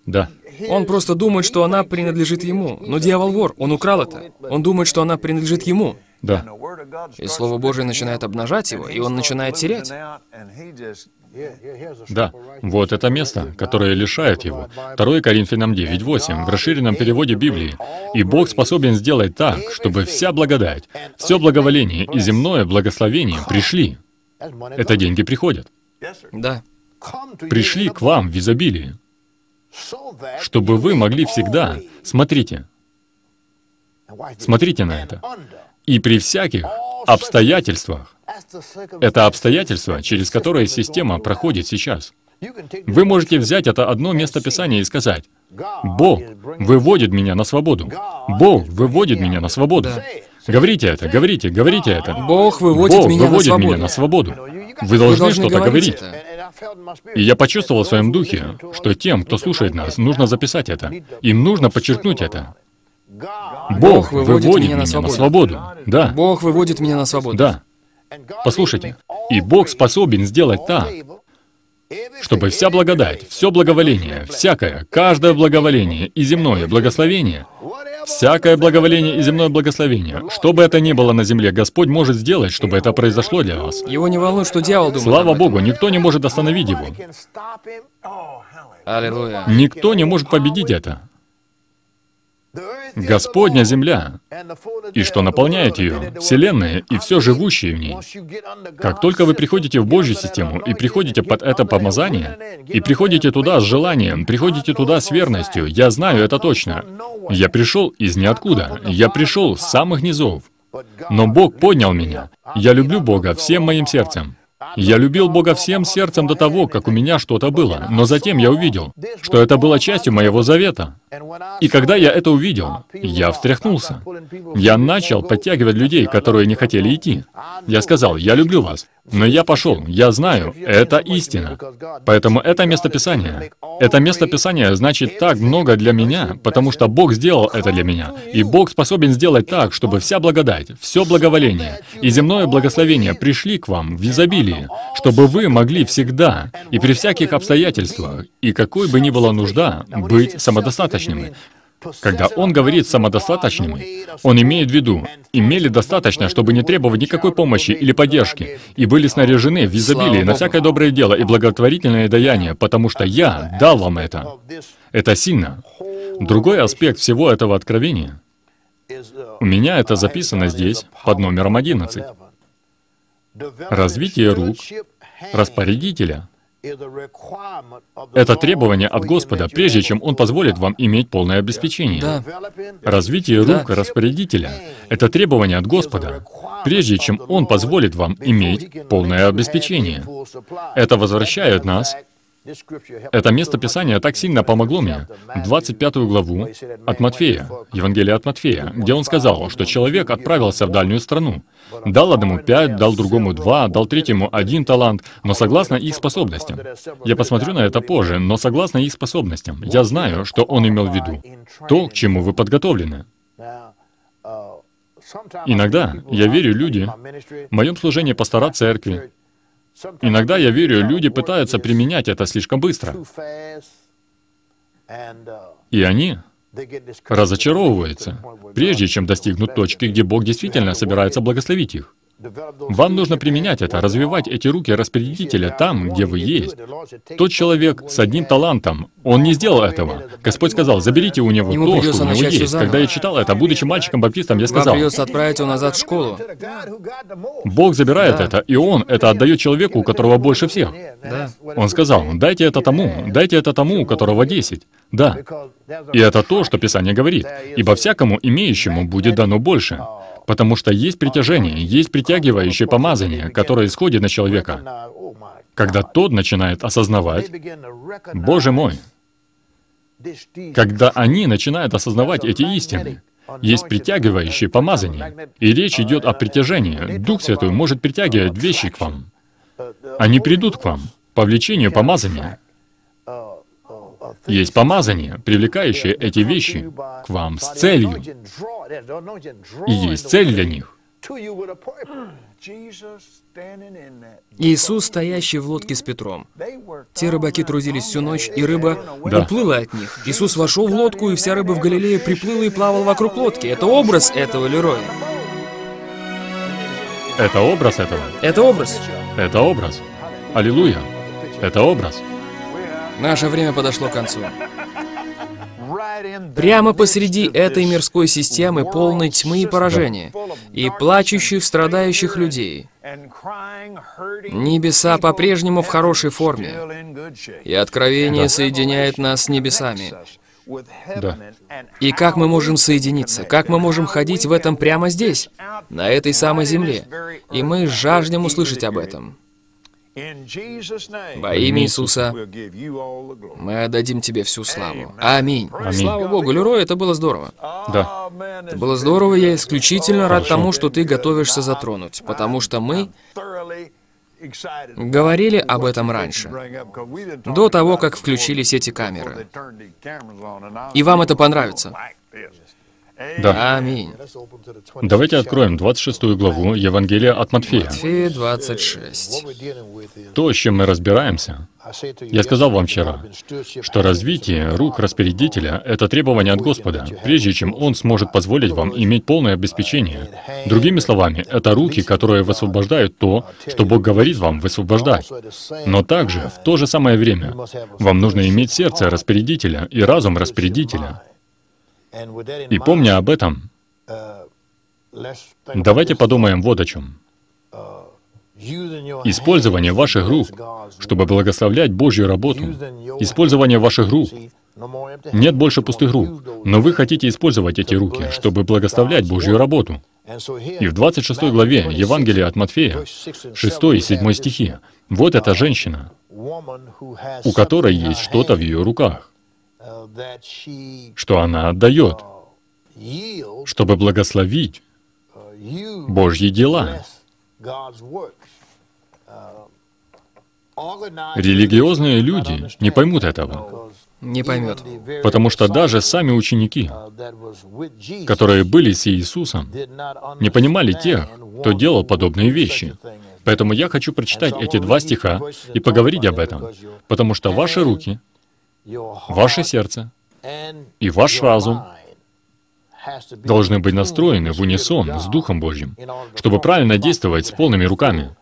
да. Он просто думает, что она принадлежит ему. Но дьявол вор, он украл это. Он думает, что она принадлежит ему. Да. И Слово Божие начинает обнажать его, и он начинает терять. Да, вот это место, которое лишает его. 2 Коринфянам 9.8 в расширенном переводе Библии. «И Бог способен сделать так, чтобы вся благодать, все благоволение и земное благословение пришли». Это деньги приходят. Да. Пришли к вам в изобилии, чтобы вы могли всегда, смотрите, смотрите на это, и при всяких обстоятельствах, это обстоятельства, через которые система проходит сейчас. Вы можете взять это одно место Писания и сказать, «Бог выводит меня на свободу. Бог выводит меня на свободу». Говорите это, говорите, говорите это. Бог выводит, Бог меня, выводит на меня на свободу. Вы должны, должны что-то говорить говорить. это. И я почувствовал в своем духе, что тем, кто слушает нас, нужно записать это. Им нужно подчеркнуть это. Бог выводит, меня на свободу. Да, Бог выводит меня на свободу. да. Послушайте, и Бог способен сделать так, чтобы вся благодать, все благоволение, всякое, каждое благоволение и земное благословение, всякое благоволение и земное благословение, что бы это ни было на земле, Господь может сделать, чтобы это произошло для вас. Его не волнует, что дьявол думает. Слава. Богу, никто не может остановить его. Аллилуйя. Никто не может победить это. Господня земля, и что наполняет ее, Вселенная и все живущее в ней. Как только вы приходите в Божью систему и приходите под это помазание, и приходите туда с желанием, приходите туда с верностью, я знаю это точно. Я пришел из ниоткуда, я пришел с самых низов. Но Бог поднял меня. Я люблю Бога всем моим сердцем. Я любил Бога всем сердцем до того, как у меня что-то было, но затем я увидел, что это было частью моего завета. И когда я это увидел, я встряхнулся. Я начал подтягивать людей, которые не хотели идти. Я сказал, я люблю вас, но я пошел, я знаю, это истина. Поэтому это местописание. Это местописание значит так много для меня, потому что Бог сделал это для меня. И Бог способен сделать так, чтобы вся благодать, все благоволение и земное благословение пришли к вам в изобилии, чтобы вы могли всегда и при всяких обстоятельствах, и какой бы ни была нужда, быть самодостаточными. Когда он говорит «самодостаточными», он имеет в виду, имели достаточно, чтобы не требовать никакой помощи или поддержки, и были снаряжены в изобилии на всякое доброе дело и благотворительное даяние, потому что я дал вам это. Это сильно. Другой аспект всего этого откровения, у меня это записано здесь под номером 11. Развитие рук распорядителя — это требование от Господа, прежде чем Он позволит вам иметь полное обеспечение. Да. Развитие Да. рук распорядителя — это требование от Господа, прежде чем Он позволит вам иметь полное обеспечение. Это возвращает нас это место Писания так сильно помогло мне. 25 главу от Матфея, Евангелие от Матфея, где он сказал, что человек отправился в дальнюю страну. Дал одному пять, дал другому два, дал третьему один талант, но согласно их способностям. Я посмотрю на это позже, но согласно их способностям. Я знаю, что он имел в виду. То, к чему вы подготовлены. Иногда я верю, люди, В моем служении пастора церкви, иногда я верю, люди пытаются применять это слишком быстро. И они разочаровываются, прежде чем достигнут точки, где Бог действительно собирается благословить их. Вам нужно применять это, развивать эти руки распорядителя там, где вы есть. Тот человек с одним талантом, он не сделал этого. Господь сказал, заберите у него Ему то, что у него есть. заново. Когда я читал это, будучи мальчиком-баптистом, я Вам сказал, придется отправить его назад в школу. Бог забирает Да. это, и Он это отдает человеку, у которого больше всех. Да. Он сказал, дайте это тому, дайте это тому, у которого десять. Да. И это то, что Писание говорит. Ибо всякому имеющему будет дано больше. Потому что есть притяжение, есть притягивающее помазание, которое исходит на человека. Когда тот начинает осознавать, Боже мой, когда они начинают осознавать эти истины, есть притягивающее помазание, и речь идет о притяжении. Дух Святой может притягивать вещи к вам. Они придут к вам по влечению помазания. Есть помазание, привлекающее эти вещи к вам с целью. И есть цель для них. Иисус, стоящий в лодке с Петром. Те рыбаки трудились всю ночь, и рыба Да. уплыла от них. Иисус вошел в лодку, и вся рыба в Галилее приплыла и плавала вокруг лодки. Это образ этого Лероя. Это образ этого. Это образ. Это образ. Аллилуйя. Это образ. Наше время подошло к концу. Прямо посреди этой мирской системы, полной тьмы и поражения, и плачущих, страдающих людей, небеса по-прежнему в хорошей форме, и откровение да. соединяет нас с небесами. Да. И как мы можем соединиться? Как мы можем ходить в этом прямо здесь, на этой самой земле? И мы жаждем услышать об этом. Во имя Иисуса мы отдадим Тебе всю славу. Аминь. Аминь. Слава Богу, Лерой, это было здорово. Да. Это было здорово, я исключительно рад тому, что ты готовишься затронуть, потому что мы говорили об этом раньше, до того, как включились эти камеры. И вам это понравится. Да. Аминь. Давайте откроем 26 главу Евангелия от Матфея. Матфея 26. То, с чем мы разбираемся, я сказал вам вчера, что развитие рук распорядителя — это требование от Господа, прежде чем Он сможет позволить вам иметь полное обеспечение. Другими словами, это руки, которые высвобождают то, что Бог говорит вам высвобождать. Но также, в то же самое время, вам нужно иметь сердце распорядителя и разум распорядителя. И помня об этом, давайте подумаем вот о чем. Использование ваших рук, чтобы благословлять Божью работу, использование ваших рук. Нет больше пустых рук, но вы хотите использовать эти руки, чтобы благословлять Божью работу. И в 26 главе Евангелия от Матфея, 6 и 7 стихи, вот эта женщина, у которой есть что-то в ее руках что она отдает, чтобы благословить Божьи дела. Религиозные люди не поймут этого. Не поймет. Потому что даже сами ученики, которые были с Иисусом, не понимали тех, кто делал подобные вещи. Поэтому я хочу прочитать эти два стиха и поговорить об этом, потому что ваши руки ваше сердце и ваш разум должны быть настроены в унисон с Духом Божьим, чтобы правильно действовать с полными руками.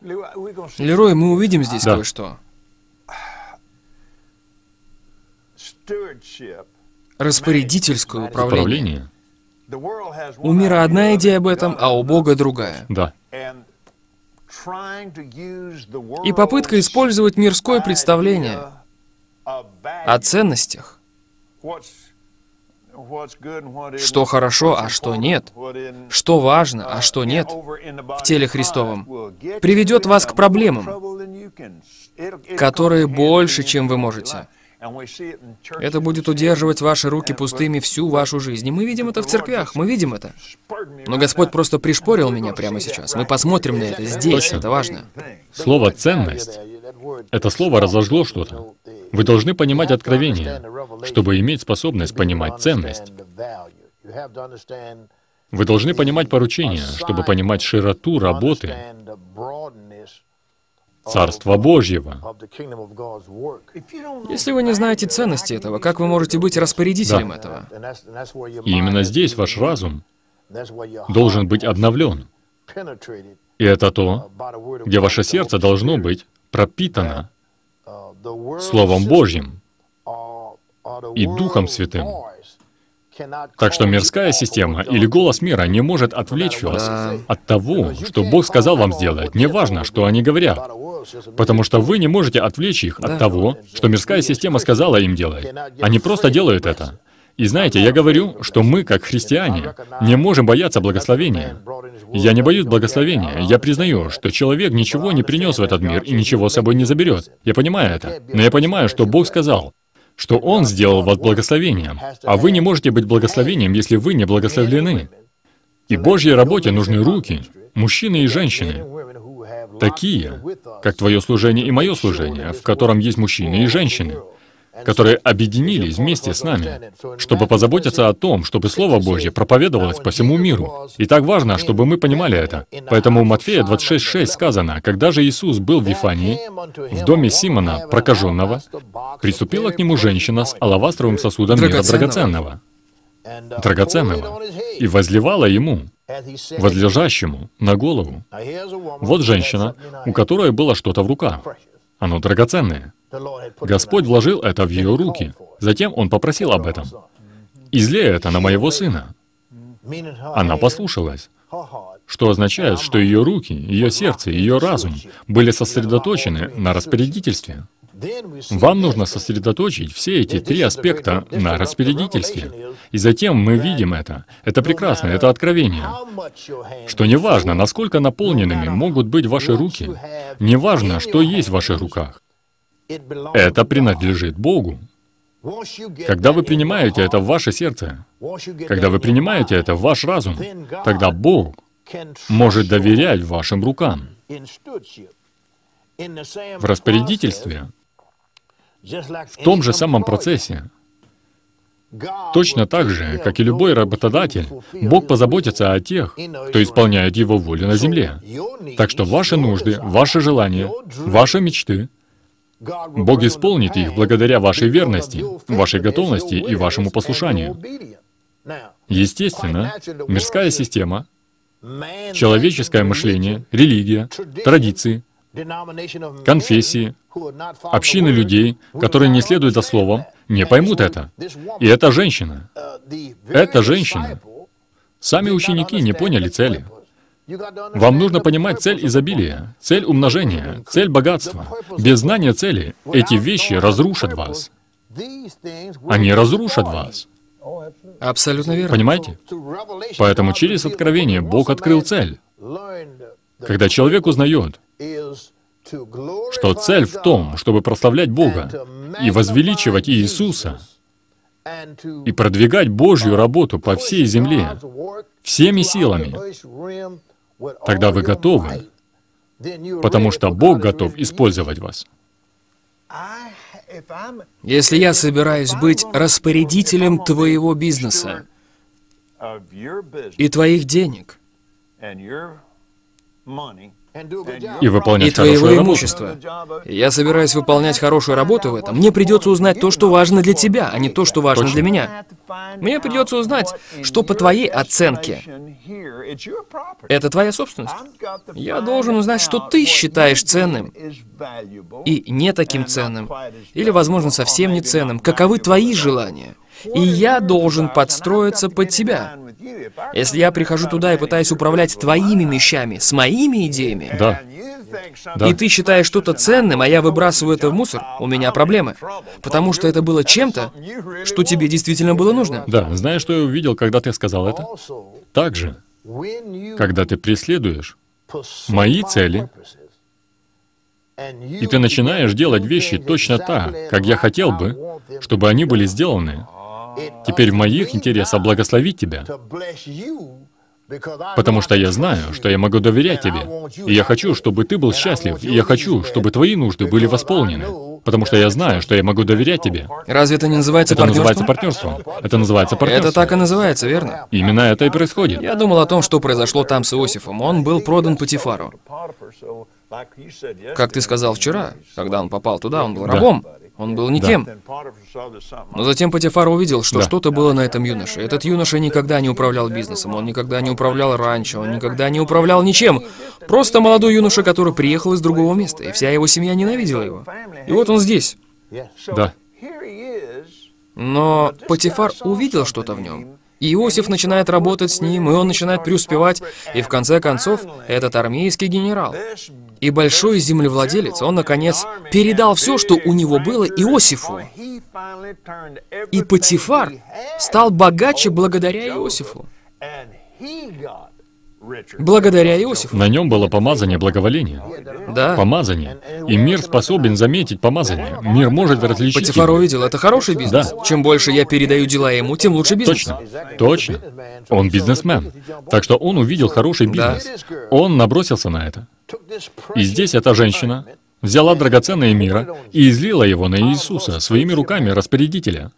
Лерой, мы увидим здесь да. кое-что. Распорядительское управление. У мира одна идея об этом, а у Бога другая. Да. И попытка использовать мирское представление о ценностях. Что хорошо, а что нет. Что важно, а что нет в теле Христовом. Приведет вас к проблемам, которые больше, чем вы можете. Это будет удерживать ваши руки пустыми всю вашу жизнь. И мы видим это в церквях, мы видим это. Но Господь просто пришпорил меня прямо сейчас. Мы посмотрим на это здесь, Точно. это важно. Слово «ценность» — это слово разожгло что-то. Вы должны понимать откровение, чтобы иметь способность понимать ценность. Вы должны понимать поручение, чтобы понимать широту работы Царства Божьего. Если вы не знаете ценности этого, как вы можете быть распорядителем да. этого? И именно здесь ваш разум должен быть обновлен. И это то, где ваше сердце должно быть пропитано Словом Божьим и Духом Святым. Так что мирская система или голос мира не может отвлечь вас от того, что Бог сказал вам сделать, неважно, что они говорят. Потому что вы не можете отвлечь их от того, что мирская система сказала им делать. Они просто делают это. И знаете, я говорю, что мы, как христиане, не можем бояться благословения. Я не боюсь благословения. Я признаю, что человек ничего не принес в этот мир и ничего с собой не заберет. Я понимаю это. Но я понимаю, что Бог сказал, что Он сделал вас благословением, а вы не можете быть благословением, если вы не благословлены. И Божьей работе нужны руки, мужчины и женщины, такие, как твое служение и мое служение, в котором есть мужчины и женщины, которые объединились вместе с нами, чтобы позаботиться о том, чтобы Слово Божье проповедовалось по всему миру. И так важно, чтобы мы понимали это. Поэтому в Матфея 26.6 сказано, «Когда же Иисус был в Вифании, в доме Симона, прокаженного, приступила к нему женщина с алавастровым сосудом мира драгоценного, драгоценного, и возливала ему, возлежащему, на голову. Вот женщина, у которой было что-то в руках. Оно драгоценное. Господь вложил это в ее руки. Затем Он попросил об этом. «Излей это на моего сына». Она послушалась, что означает, что ее руки, ее сердце, ее разум были сосредоточены на распорядительстве. Вам нужно сосредоточить все эти три аспекта на распорядительстве. И затем мы видим это. Это прекрасно, это откровение. Что неважно, насколько наполненными могут быть ваши руки, неважно, что есть в ваших руках, это принадлежит Богу. Когда вы принимаете это в ваше сердце, когда вы принимаете это в ваш разум, тогда Бог может доверять вашим рукам. В распорядительстве в том же самом процессе. Точно так же, как и любой работодатель, Бог позаботится о тех, кто исполняет Его волю на земле. Так что ваши нужды, ваши желания, ваши мечты, Бог исполнит их благодаря вашей верности, вашей готовности и вашему послушанию. Естественно, мирская система, человеческое мышление, религия, традиции — конфессии, общины людей, которые не следуют за Словом, не поймут это. И эта женщина, эта женщина, сами ученики не поняли цели. Вам нужно понимать цель изобилия, цель умножения, цель богатства. Без знания цели эти вещи разрушат вас. Они разрушат вас. Абсолютно верно. Понимаете? Поэтому через откровение Бог открыл цель. Когда человек узнает, что цель в том, чтобы прославлять Бога и возвеличивать Иисуса, и продвигать Божью работу по всей земле всеми силами, тогда вы готовы, потому что Бог готов использовать вас. Если я собираюсь быть распорядителем твоего бизнеса и твоих денег, и выполнять и твоего имущества. Я собираюсь выполнять хорошую работу в этом. Мне придется узнать то, что важно для тебя, а не то, что важно Точно. для меня. Мне придется узнать, что по твоей оценке. Это твоя собственность. Я должен узнать, что ты считаешь ценным и не таким ценным, или, возможно, совсем не ценным. Каковы твои желания? И я должен подстроиться под тебя. Если я прихожу туда и пытаюсь управлять твоими вещами, с моими идеями, Да. Да. и ты считаешь что-то ценным, а я выбрасываю это в мусор, у меня проблемы. Потому что это было чем-то, что тебе действительно было нужно. Да, знаешь, что я увидел, когда ты сказал это? Также, когда ты преследуешь мои цели, и ты начинаешь делать вещи точно так, как я хотел бы, чтобы они были сделаны, теперь в моих интересах благословить тебя, потому что я знаю, что я могу доверять тебе. И я хочу, чтобы ты был счастлив, и я хочу, чтобы твои нужды были восполнены, потому что я знаю, что я могу доверять тебе. Разве это не называется Это называется партнерством? партнерством. Это называется партнерством. Это так и называется, верно? Именно это и происходит. Я думал о том, что произошло там с Иосифом. Он был продан Патифару. Как ты сказал вчера, когда он попал туда, он был Да. Он был никем. Но Но затем Патифар увидел, что Да. что-то было на этом юноше. Этот юноша никогда не управлял бизнесом, он никогда не управлял ранчо, он никогда не управлял ничем. Просто молодой юноша, который приехал из другого места, и вся его семья ненавидела его. И вот он здесь. Да. Но Патифар увидел что-то в нем. И Иосиф начинает работать с ним, и он начинает преуспевать, и в конце концов, этот армейский генерал и большой землевладелец, он, наконец, передал все, что у него было, Иосифу. И Патифар стал богаче благодаря Иосифу. Благодаря Иосифу. На нем было помазание благоволения. Да. Помазание. И мир способен заметить помазание. Мир может различить Патифар увидел, это хороший бизнес. Да. Чем больше я передаю дела ему, тем лучше бизнес. Точно. Точно. Он бизнесмен. Так что он увидел хороший Да. бизнес. Он набросился на это. И здесь эта женщина взяла драгоценное мира и излила его на Иисуса своими руками распорядителя.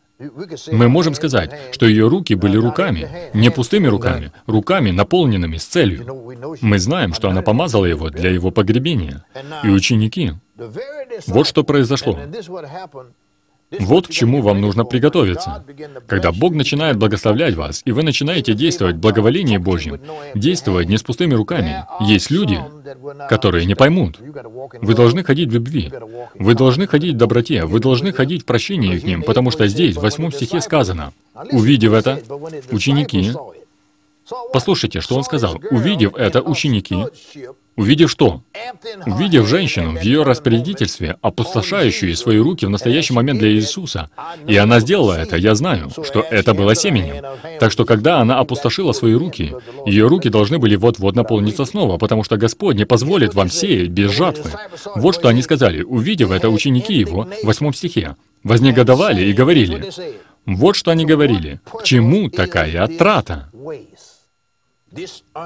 Мы можем сказать, что ее руки были руками, не пустыми руками, руками, наполненными с целью. Мы знаем, что она помазала его для его погребения. И ученики, вот что произошло. Вот к чему вам нужно приготовиться. Когда Бог начинает благословлять вас, и вы начинаете действовать в благоволении Божьем, действовать не с пустыми руками, есть люди, которые не поймут. Вы должны ходить в любви. Вы должны ходить в доброте. Вы должны ходить в прощении к ним, потому что здесь, в восьмом стихе сказано, «Увидев это, ученики...» Послушайте, что он сказал. «Увидев это, ученики...» Увидев что? Увидев женщину в ее распорядительстве, опустошающую свои руки в настоящий момент для Иисуса, и она сделала это, я знаю, что это было семенем. Так что, когда она опустошила свои руки, ее руки должны были вот-вот наполниться снова, потому что Господь не позволит вам сеять без жатвы. Вот что они сказали, увидев это, ученики его, в восьмом стихе, вознегодовали и говорили. Вот что они говорили. К чему такая трата?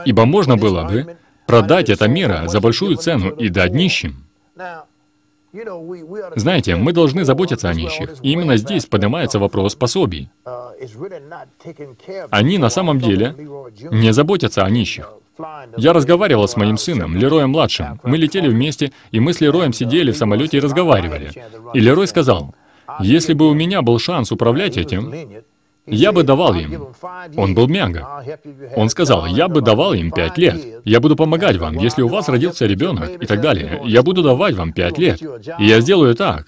Ибо можно было бы продать это мира за большую цену и дать нищим. Знаете, мы должны заботиться о нищих. И именно здесь поднимается вопрос пособий. Они на самом деле не заботятся о нищих. Я разговаривал с моим сыном, Лероем-младшим. Мы летели вместе, и мы с Лероем сидели в самолете и разговаривали. И Лерой сказал, «Если бы у меня был шанс управлять этим, я бы давал им. Он был мягко. Он сказал, я бы давал им пять лет. Я буду помогать вам, если у вас родился ребенок и так далее. Я буду давать вам пять лет. И я сделаю так.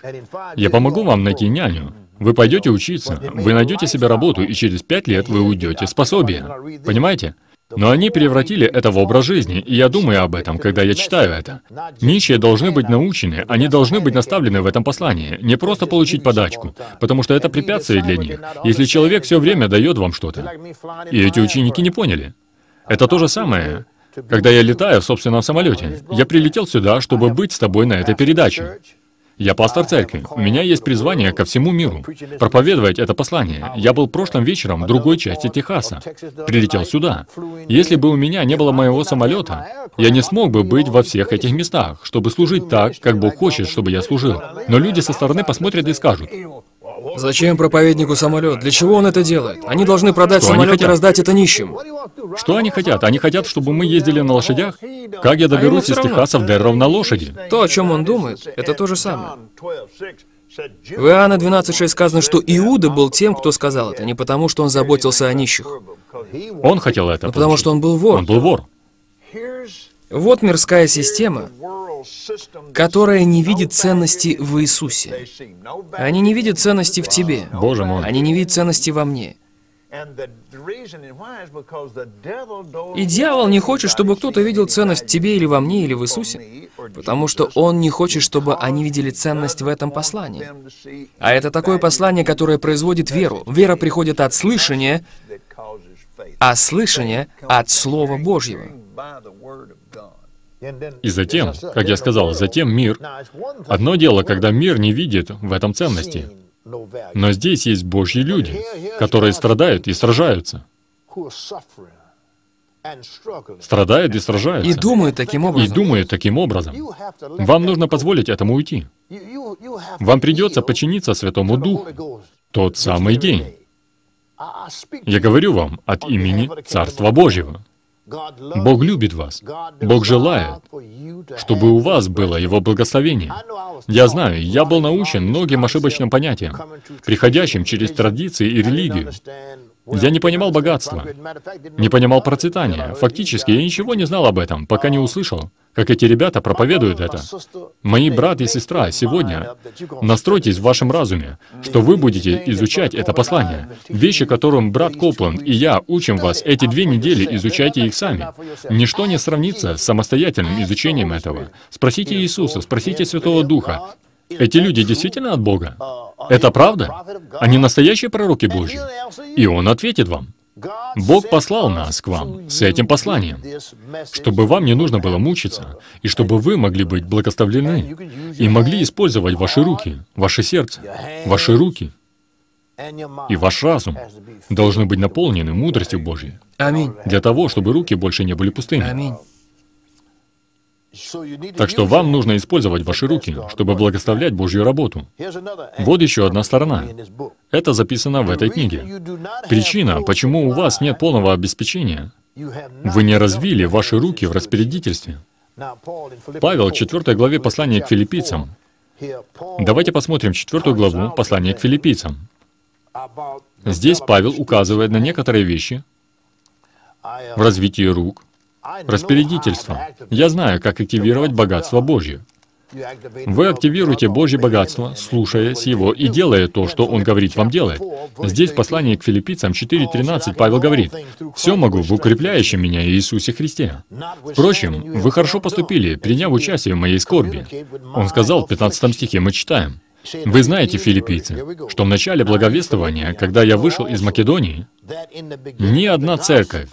Я помогу вам найти няню. Вы пойдете учиться, вы найдете себе работу, и через пять лет вы уйдете с пособия. Понимаете? Но они превратили это в образ жизни, и я думаю об этом, когда я читаю это. Нищие должны быть научены, они должны быть наставлены в этом послании, не просто получить подачку, потому что это препятствие для них, если человек все время дает вам что-то. И эти ученики не поняли. Это то же самое, когда я летаю в собственном самолете. Я прилетел сюда, чтобы быть с тобой на этой передаче. Я пастор церкви. У меня есть призвание ко всему миру. Проповедовать это послание. Я был прошлым вечером в другой части Техаса. Прилетел сюда. Если бы у меня не было моего самолета, я не смог бы быть во всех этих местах, чтобы служить так, как Бог хочет, чтобы я служил. Но люди со стороны посмотрят и скажут, Зачем проповеднику самолет? Для чего он это делает? Они должны продать Что самолет и раздать это нищим. Что они хотят? Они хотят, чтобы мы ездили на лошадях? Как я доберусь из Техаса в Дерров на лошади? То, о чем он думает, это то же самое. В Иоанна 12.6 сказано, что Иуда был тем, кто сказал это, не потому, что он заботился о нищих, Он хотел это. но потому, что он был вор. Он был вор. Вот мирская система, которая не видит ценности в Иисусе. Они не видят ценности в тебе. Боже мой. Они не видят ценности во мне. И дьявол не хочет, чтобы кто-то видел ценность в тебе или во мне, или в Иисусе, потому что он не хочет, чтобы они видели ценность в этом послании. А это такое послание, которое производит веру. Вера приходит от слышания, а слышание от Слова Божьего. И затем, как я сказал, затем мир. Одно дело, когда мир не видит в этом ценности. Но здесь есть Божьи люди, которые страдают и сражаются. Страдают и сражаются. И думают таким И образом. думают таким образом. Вам нужно позволить этому уйти. Вам придется подчиниться Святому Духу. Тот самый день. Я говорю вам от имени Царства Божьего. Бог любит вас. Бог желает, чтобы у вас было Его благословение. Я знаю, я был научен многим ошибочным понятиям, приходящим через традиции и религию. Я не понимал богатства, не понимал процветания. Фактически, я ничего не знал об этом, пока не услышал, как эти ребята проповедуют это. Мои брат и сестра, сегодня настройтесь в вашем разуме, что вы будете изучать это послание. Вещи, которым брат Копланд и я учим вас эти две недели, изучайте их сами. Ничто не сравнится с самостоятельным изучением этого. Спросите Иисуса, спросите Святого Духа. Эти люди действительно от Бога? Это правда? Они настоящие пророки Божьи? И Он ответит вам. Бог послал нас к вам с этим посланием, чтобы вам не нужно было мучиться, и чтобы вы могли быть благословлены, и могли использовать ваши руки, ваше сердце, ваши руки и ваш разум должны быть наполнены мудростью Божьей, Аминь. для того, чтобы руки больше не были пустыми. Аминь. Так что вам нужно использовать ваши руки, чтобы благословлять Божью работу. Вот еще одна сторона. Это записано в этой книге. Причина, почему у вас нет полного обеспечения, вы не развили ваши руки в распорядительстве. Павел в 4 главе послания к филиппийцам Давайте посмотрим четвертую главу послания к филиппийцам. Здесь Павел указывает на некоторые вещи в развитии рук, распорядительства. Я знаю, как активировать богатство Божье. Вы активируете Божье богатство, слушаясь Его и делая то, что Он говорит вам делать. Здесь в послании к филиппийцам 4.13 Павел говорит, «Все могу в укрепляющем меня Иисусе Христе». Впрочем, вы хорошо поступили, приняв участие в моей скорби. Он сказал в 15 стихе, мы читаем, «Вы знаете, филиппийцы, что в начале благовествования, когда я вышел из Македонии, ни одна церковь,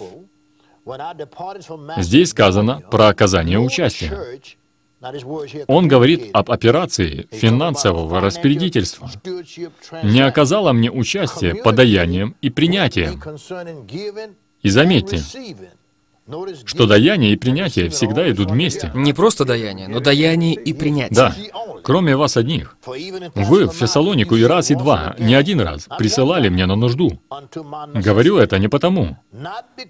Здесь сказано про оказание участия. Он говорит об операции финансового распорядительства. Не оказала мне участие подаянием и принятием. И заметьте, что даяние и принятие всегда идут вместе. Не просто даяние, но даяние и принятие. Да, кроме вас одних. Вы в Фессалонику и раз, и два, не один раз, присылали мне на нужду. Говорю это не потому.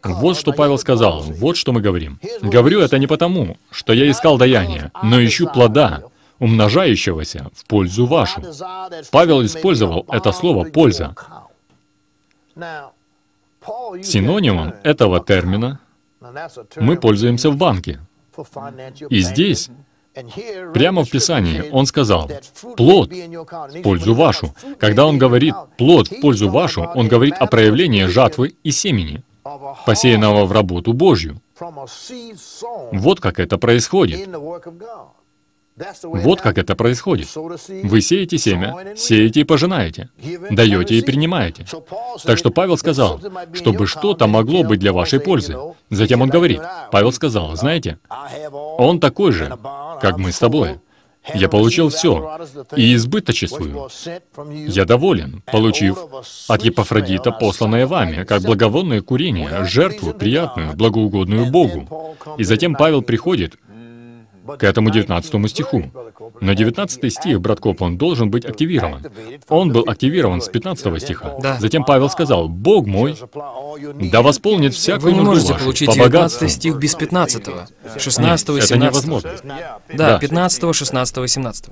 Вот что Павел сказал, вот что мы говорим. Говорю это не потому, что я искал даяние, но ищу плода, умножающегося в пользу вашу. Павел использовал это слово «польза». Синонимом этого термина мы пользуемся в банке. И здесь, прямо в Писании, он сказал, «Плод в пользу вашу». Когда он говорит «плод в пользу вашу», он говорит о проявлении жатвы и семени, посеянного в работу Божью. Вот как это происходит. Вот как это происходит. Вы сеете семя, сеете и пожинаете, даете и принимаете. Так что Павел сказал, чтобы что-то могло быть для вашей пользы. Затем он говорит, Павел сказал, знаете, он такой же, как мы с тобой. Я получил все и избыточествую. Я доволен, получив от Епафродита посланное вами, как благовонное курение, жертву приятную, благоугодную Богу. И затем Павел приходит к этому 19 стиху. Но 19 стих, брат Коп, должен быть активирован. Он был активирован с 15 стиха. Да. Затем Павел сказал, «Бог мой, да восполнит всякую Вы не можете вашу получить по 19 богатству». стих без 15 16 Нет, это 17 невозможно. Да, 15 16 17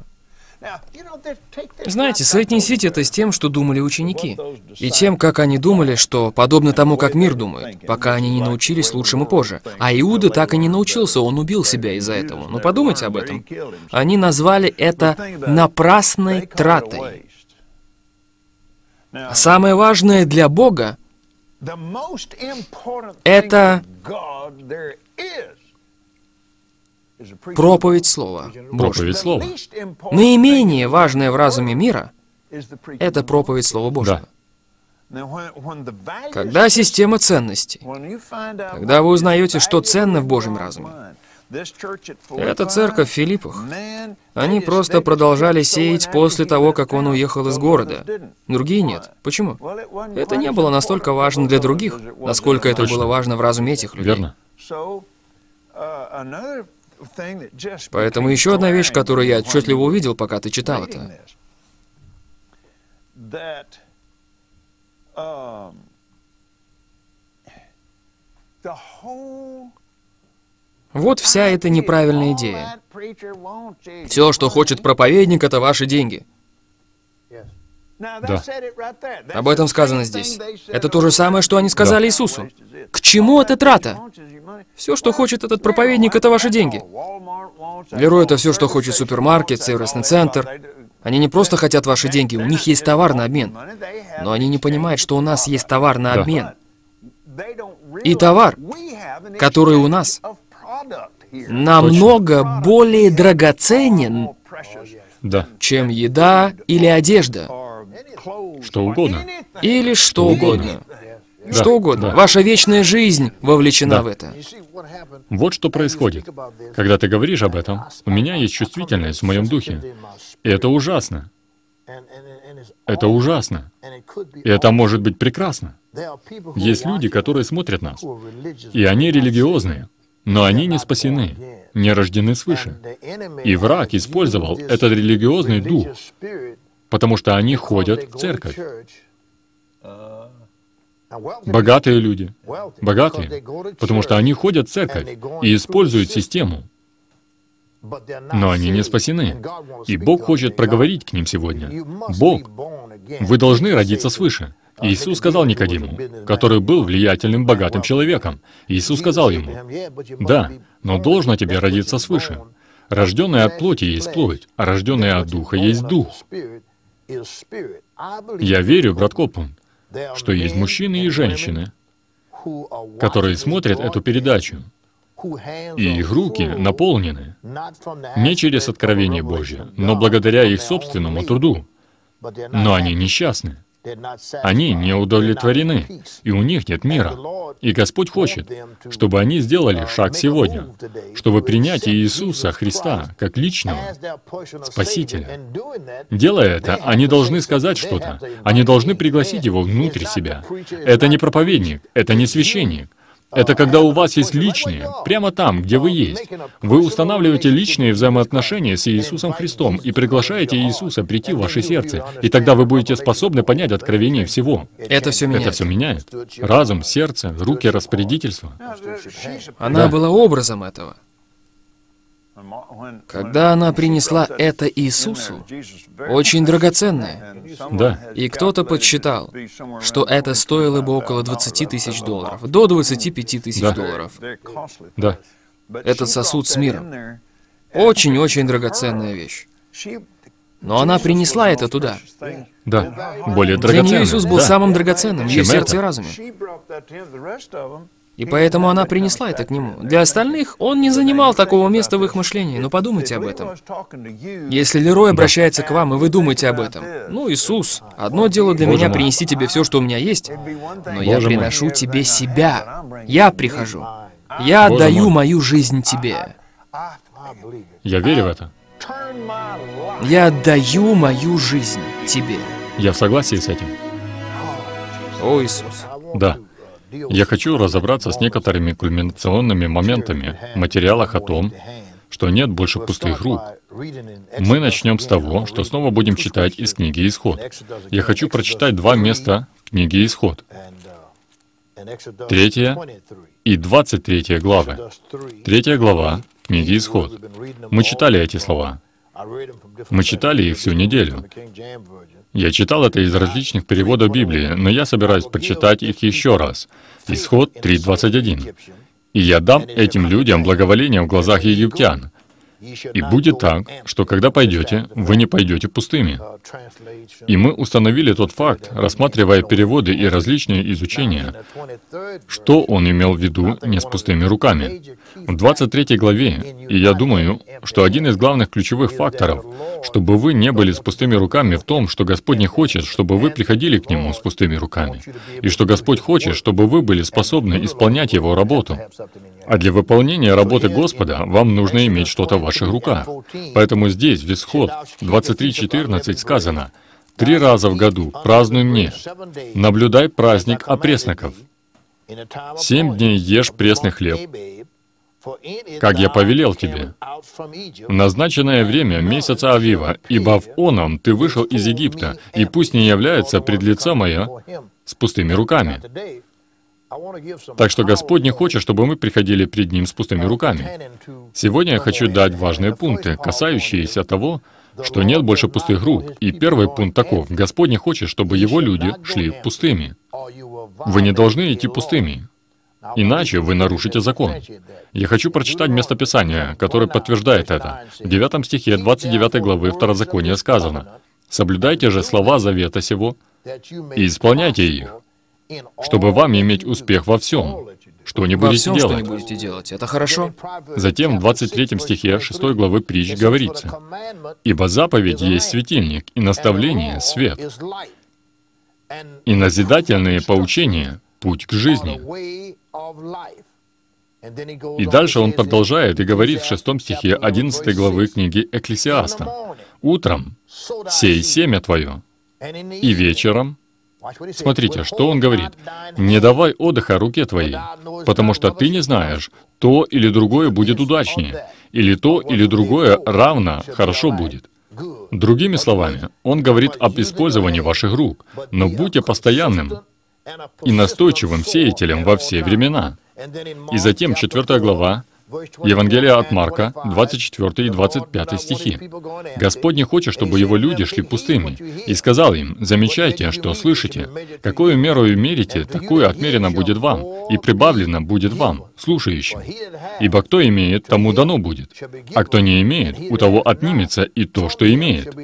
Знаете, соотнесите это с тем, что думали ученики, и тем, как они думали, что подобно тому, как мир думает, пока они не научились лучшему позже. А Иуда так и не научился, он убил себя из-за этого. Но подумайте об этом. Они назвали это напрасной тратой. Самое важное для Бога Это проповедь Слова Божьего. Проповедь Слова. Наименее важное в разуме мира — это проповедь Слова Божьего. Когда система ценностей, когда вы узнаете, что ценно в Божьем разуме, эта церковь в Филиппах, они просто продолжали сеять после того, как он уехал из города. Другие нет. Почему? Это не было настолько важно для других, насколько это было важно в разуме этих людей. Верно. Поэтому еще одна вещь, которую я отчетливо увидел, пока ты читал это. Вот вся эта неправильная идея. Все, что хочет проповедник, это ваши деньги. Да. Об этом сказано здесь. Это то же самое, что они сказали Иисусу. К чему эта трата? Все, что хочет этот проповедник, это ваши деньги. Лерой это все, что хочет супермаркет, сервисный центр. Они не просто хотят ваши деньги, у них есть товар на обмен. Но они не понимают, что у нас есть товар на Да. обмен. И товар, который у нас, намного более драгоценен, Да. чем еда или одежда, Что угодно. или что угодно. Да, Что угодно. да. Ваша вечная жизнь вовлечена Да. в это. Вот что происходит. Когда ты говоришь об этом, у меня есть чувствительность в моем духе. И это ужасно. Это ужасно. И это может быть прекрасно. Есть люди, которые смотрят нас, и они религиозные, но они не спасены, не рождены свыше. И враг использовал этот религиозный дух, потому что они ходят в церковь. Богатые люди, богатые, потому что они ходят в церковь и используют систему. но они не спасены. И Бог хочет проговорить к ним сегодня. Бог, вы должны родиться свыше. Иисус сказал Никодиму, который был влиятельным, богатым человеком. Иисус сказал ему, «Да, но должно тебе родиться свыше. Рожденное от плоти есть плоть, а рожденное от духа есть дух». Я верю, брат Коппун, что есть мужчины и женщины, которые смотрят эту передачу, и их руки наполнены не через откровение Божье, но благодаря их собственному труду. Но они несчастны. Они не удовлетворены, и у них нет мира. И Господь хочет, чтобы они сделали шаг сегодня, чтобы принять Иисуса Христа как личного Спасителя. Делая это, они должны сказать что-то. Они должны пригласить Его внутрь себя. Это не проповедник, это не священник, это когда у вас есть личные, прямо там, где вы есть. Вы устанавливаете личные взаимоотношения с Иисусом Христом и приглашаете Иисуса прийти в ваше сердце. И тогда вы будете способны понять откровение всего. Это все меняет. Это все меняет. Разум, сердце, руки, распорядительство. Она да. была образом этого. Когда она принесла это Иисусу, очень драгоценное, да. и кто-то подсчитал, что это стоило бы около 20 тысяч долларов, до 25 тысяч да. долларов. Да. Этот сосуд с миром. Очень-очень драгоценная вещь. Но она принесла это туда. Да, более драгоценное. Для нее Иисус был да. самым драгоценным в ее сердце и разуме. И поэтому она принесла это к нему. Для остальных он не занимал такого места в их мышлении, но подумайте об этом. Если Лерой обращается к вам, и вы думаете об этом, ну, Иисус, одно дело для меня принести тебе все, что у меня есть, но я приношу тебе себя. Я прихожу. Я отдаю мою жизнь тебе. Я верю в это. Я отдаю мою жизнь тебе. Я в согласии с этим. О, Иисус. Да. Я хочу разобраться с некоторыми кульминационными моментами в материалах о том, что нет больше пустых рук. Мы начнем с того, что снова будем читать из книги «Исход». Я хочу прочитать два места книги «Исход». Третья и двадцать третья главы. Третья глава книги «Исход». Мы читали эти слова. Мы читали их всю неделю. Я читал это из различных переводов Библии, но я собираюсь прочитать их еще раз. Исход 3.21. «И я дам этим людям благоволение в глазах египтян, и будет так, что когда пойдете, вы не пойдете пустыми. И мы установили тот факт, рассматривая переводы и различные изучения, что он имел в виду не с пустыми руками. В 23 главе, и я думаю, что один из главных ключевых факторов, чтобы вы не были с пустыми руками в том, что Господь не хочет, чтобы вы приходили к Нему с пустыми руками, и что Господь хочет, чтобы вы были способны исполнять Его работу. А для выполнения работы Господа вам нужно иметь что-то в ваших руках. Поэтому здесь, в Исход 23.14 сказано, «Три раза в году празднуй мне, наблюдай праздник опресноков. Семь дней ешь пресный хлеб, как я повелел тебе. В назначенное время месяца Авива, ибо в оном ты вышел из Египта, и пусть не является пред лица мое с пустыми руками. Так что Господь не хочет, чтобы мы приходили пред Ним с пустыми руками. Сегодня я хочу дать важные пункты, касающиеся того, что нет больше пустых рук. И первый пункт таков. Господь не хочет, чтобы Его люди шли пустыми. Вы не должны идти пустыми. Иначе вы нарушите закон. Я хочу прочитать местописание, которое подтверждает это. В 9 стихе 29 главы Второзакония сказано, «Соблюдайте же слова завета сего и исполняйте их, чтобы вам иметь успех во всем, что не будете всем, делать. Что не будете делать. Это хорошо. Затем в 23 стихе 6 главы притч говорится, «Ибо заповедь есть светильник, и наставление — свет, и назидательные поучения — путь к жизни». И дальше он продолжает и говорит в шестом стихе 11 главы книги Экклесиаста, «Утром сей семя твое, и вечером Смотрите, что он говорит. «Не давай отдыха руке твоей, потому что ты не знаешь, то или другое будет удачнее, или то или другое равно хорошо будет». Другими словами, он говорит об использовании ваших рук, но будьте постоянным и настойчивым сеятелем во все времена. И затем, 4 глава Евангелие от Марка, 24 и 25 стихи. «Господь не хочет, чтобы Его люди шли пустыми, и сказал им, замечайте, что слышите, какую меру мерите, такую отмерено будет вам, и прибавлено будет вам, слушающим. Ибо кто имеет, тому дано будет, а кто не имеет, у того отнимется и то, что имеет.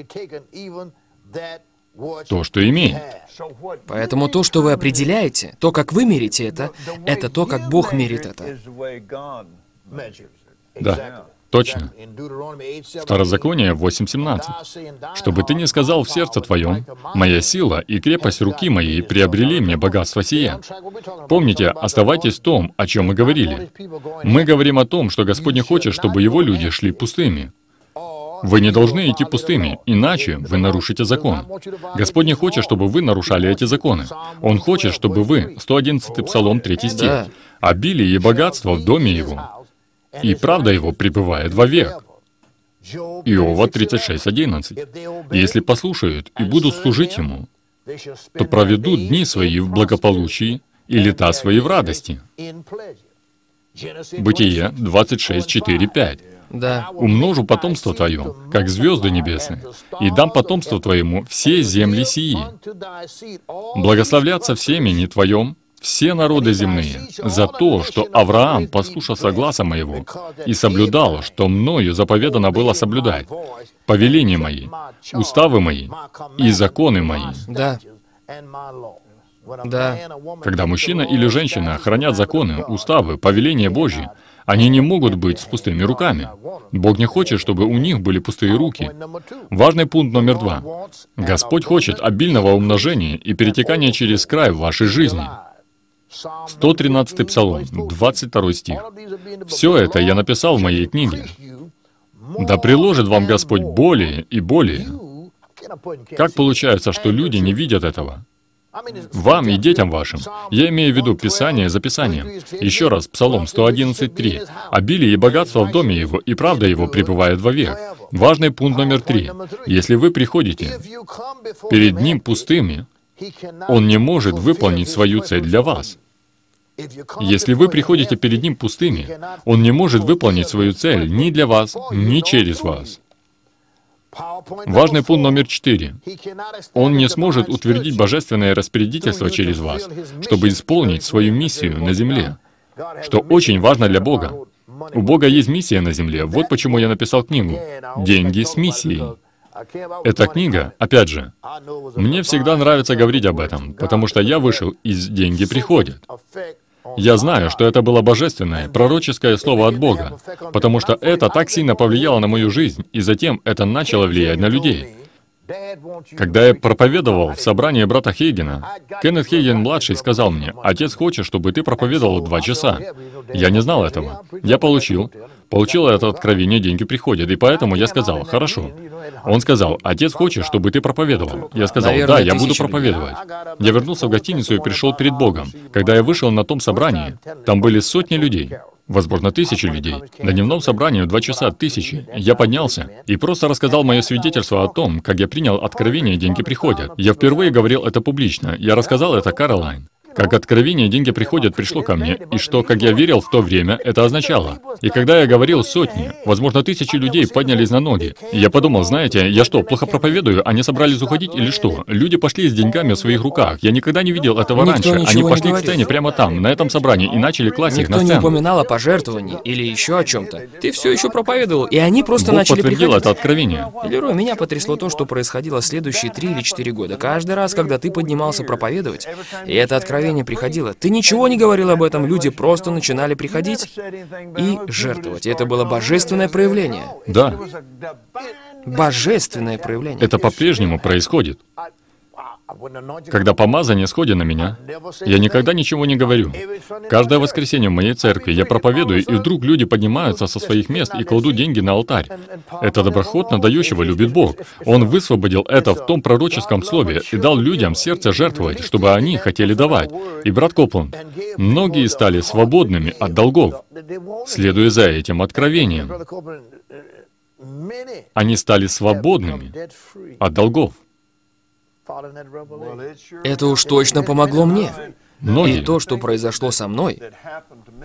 То, что имеет. Поэтому то, что вы определяете, то, как вы мерите это, это то, как Бог мерит это. Да, точно. Второзаконие 8.17. «Чтобы ты не сказал в сердце твоем, «Моя сила и крепость руки моей приобрели мне богатство сие». Помните, оставайтесь в том, о чем мы говорили. Мы говорим о том, что Господь не хочет, чтобы Его люди шли пустыми. Вы не должны идти пустыми, иначе вы нарушите закон. Господь не хочет, чтобы вы нарушали эти законы. Он хочет, чтобы вы, 111 Псалом, 3 стих, обилие и богатство в доме Его, и правда его пребывает вовек. Иова 36.11. «Если послушают и будут служить Ему, то проведут дни свои в благополучии и лета свои в радости». Бытие 26.4.5. Да. «Умножу потомство твое, как звезды небесные, и дам потомство твоему все земли сии. Благословляться в семени твоем, все народы земные за то, что Авраам послушался гласа моего и соблюдал, что мною заповедано было соблюдать, повеления мои, уставы мои и законы мои. Да. Да. Когда мужчина или женщина хранят законы, уставы, повеления Божьи, они не могут быть с пустыми руками. Бог не хочет, чтобы у них были пустые руки. Важный пункт номер два. Господь хочет обильного умножения и перетекания через край в вашей жизни. 113 Псалом, 22 стих. Все это я написал в моей книге. Да приложит вам Господь более и более. Как получается, что люди не видят этого? Вам и детям вашим. Я имею в виду Писание за Писанием. Еще раз, Псалом 111.3. «Обилие и богатство в доме его, и правда его пребывает вовек». Важный пункт номер три. Если вы приходите перед Ним пустыми, Он не может выполнить свою цель для вас. Если вы приходите перед Ним пустыми, Он не может выполнить свою цель ни для вас, ни через вас. Важный пункт номер четыре. Он не сможет утвердить божественное распорядительство через вас, чтобы исполнить свою миссию на земле, что очень важно для Бога. У Бога есть миссия на земле. Вот почему я написал книгу «Деньги с миссией». Эта книга, опять же, мне всегда нравится говорить об этом, потому что я вышел из «Деньги приходят». Я знаю, что это было божественное, пророческое слово от Бога, потому что это так сильно повлияло на мою жизнь, и затем это начало влиять на людей. Когда я проповедовал в собрании брата Хейгена, Кеннет Хейген-младший сказал мне, «Отец хочет, чтобы ты проповедовал два часа». Я не знал этого. Я получил. Получил это откровение, деньги приходят, и поэтому я сказал, «Хорошо». Он сказал, «Отец хочет, чтобы ты проповедовал». Я сказал, «Да, я буду проповедовать». Я вернулся в гостиницу и пришел перед Богом. Когда я вышел на том собрании, там были сотни людей возможно, тысячи людей. На дневном собрании в два часа тысячи. Я поднялся и просто рассказал мое свидетельство о том, как я принял откровение «Деньги приходят». Я впервые говорил это публично. Я рассказал это Каролайн. Как откровение деньги приходят пришло ко мне, и что, как я верил в то время, это означало. И когда я говорил сотни, возможно, тысячи людей поднялись на ноги. И я подумал, знаете, я что, плохо проповедую? Они собрались уходить или что? Люди пошли с деньгами в своих руках. Я никогда не видел этого Никто раньше. Они пошли к сцене прямо там, на этом собрании, и начали класть их на сцену. Никто не упоминал о пожертвовании или еще о чем-то. Ты все еще проповедовал, и они просто Бог начали подтвердил приходить. это откровение. Лерой, меня потрясло то, что происходило следующие три или четыре года. Каждый раз, когда ты поднимался проповедовать, и это откровение приходило, ты ничего не говорил об этом, люди просто начинали приходить и жертвовать. И это было божественное проявление. Да, Божественное проявление. это по-прежнему происходит. Когда помазание сходит на меня, я никогда ничего не говорю. Каждое воскресенье в моей церкви я проповедую, и вдруг люди поднимаются со своих мест и кладут деньги на алтарь. Это доброхотно дающего любит Бог. Он высвободил это в том пророческом слове и дал людям сердце жертвовать, чтобы они хотели давать. И, брат Копланд, многие стали свободными от долгов, следуя за этим откровением. Они стали свободными от долгов. Это уж точно помогло мне. Многие. И то, что произошло со мной,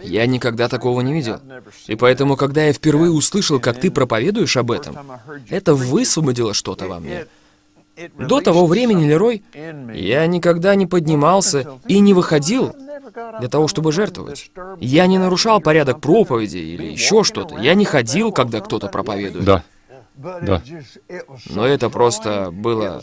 я никогда такого не видел. И поэтому, когда я впервые услышал, как ты проповедуешь об этом, это высвободило что-то во мне. До того времени, Лерой, я никогда не поднимался и не выходил для того, чтобы жертвовать. Я не нарушал порядок проповеди или еще что-то. Я не ходил, когда кто-то проповедует. Да. Да. Но это просто было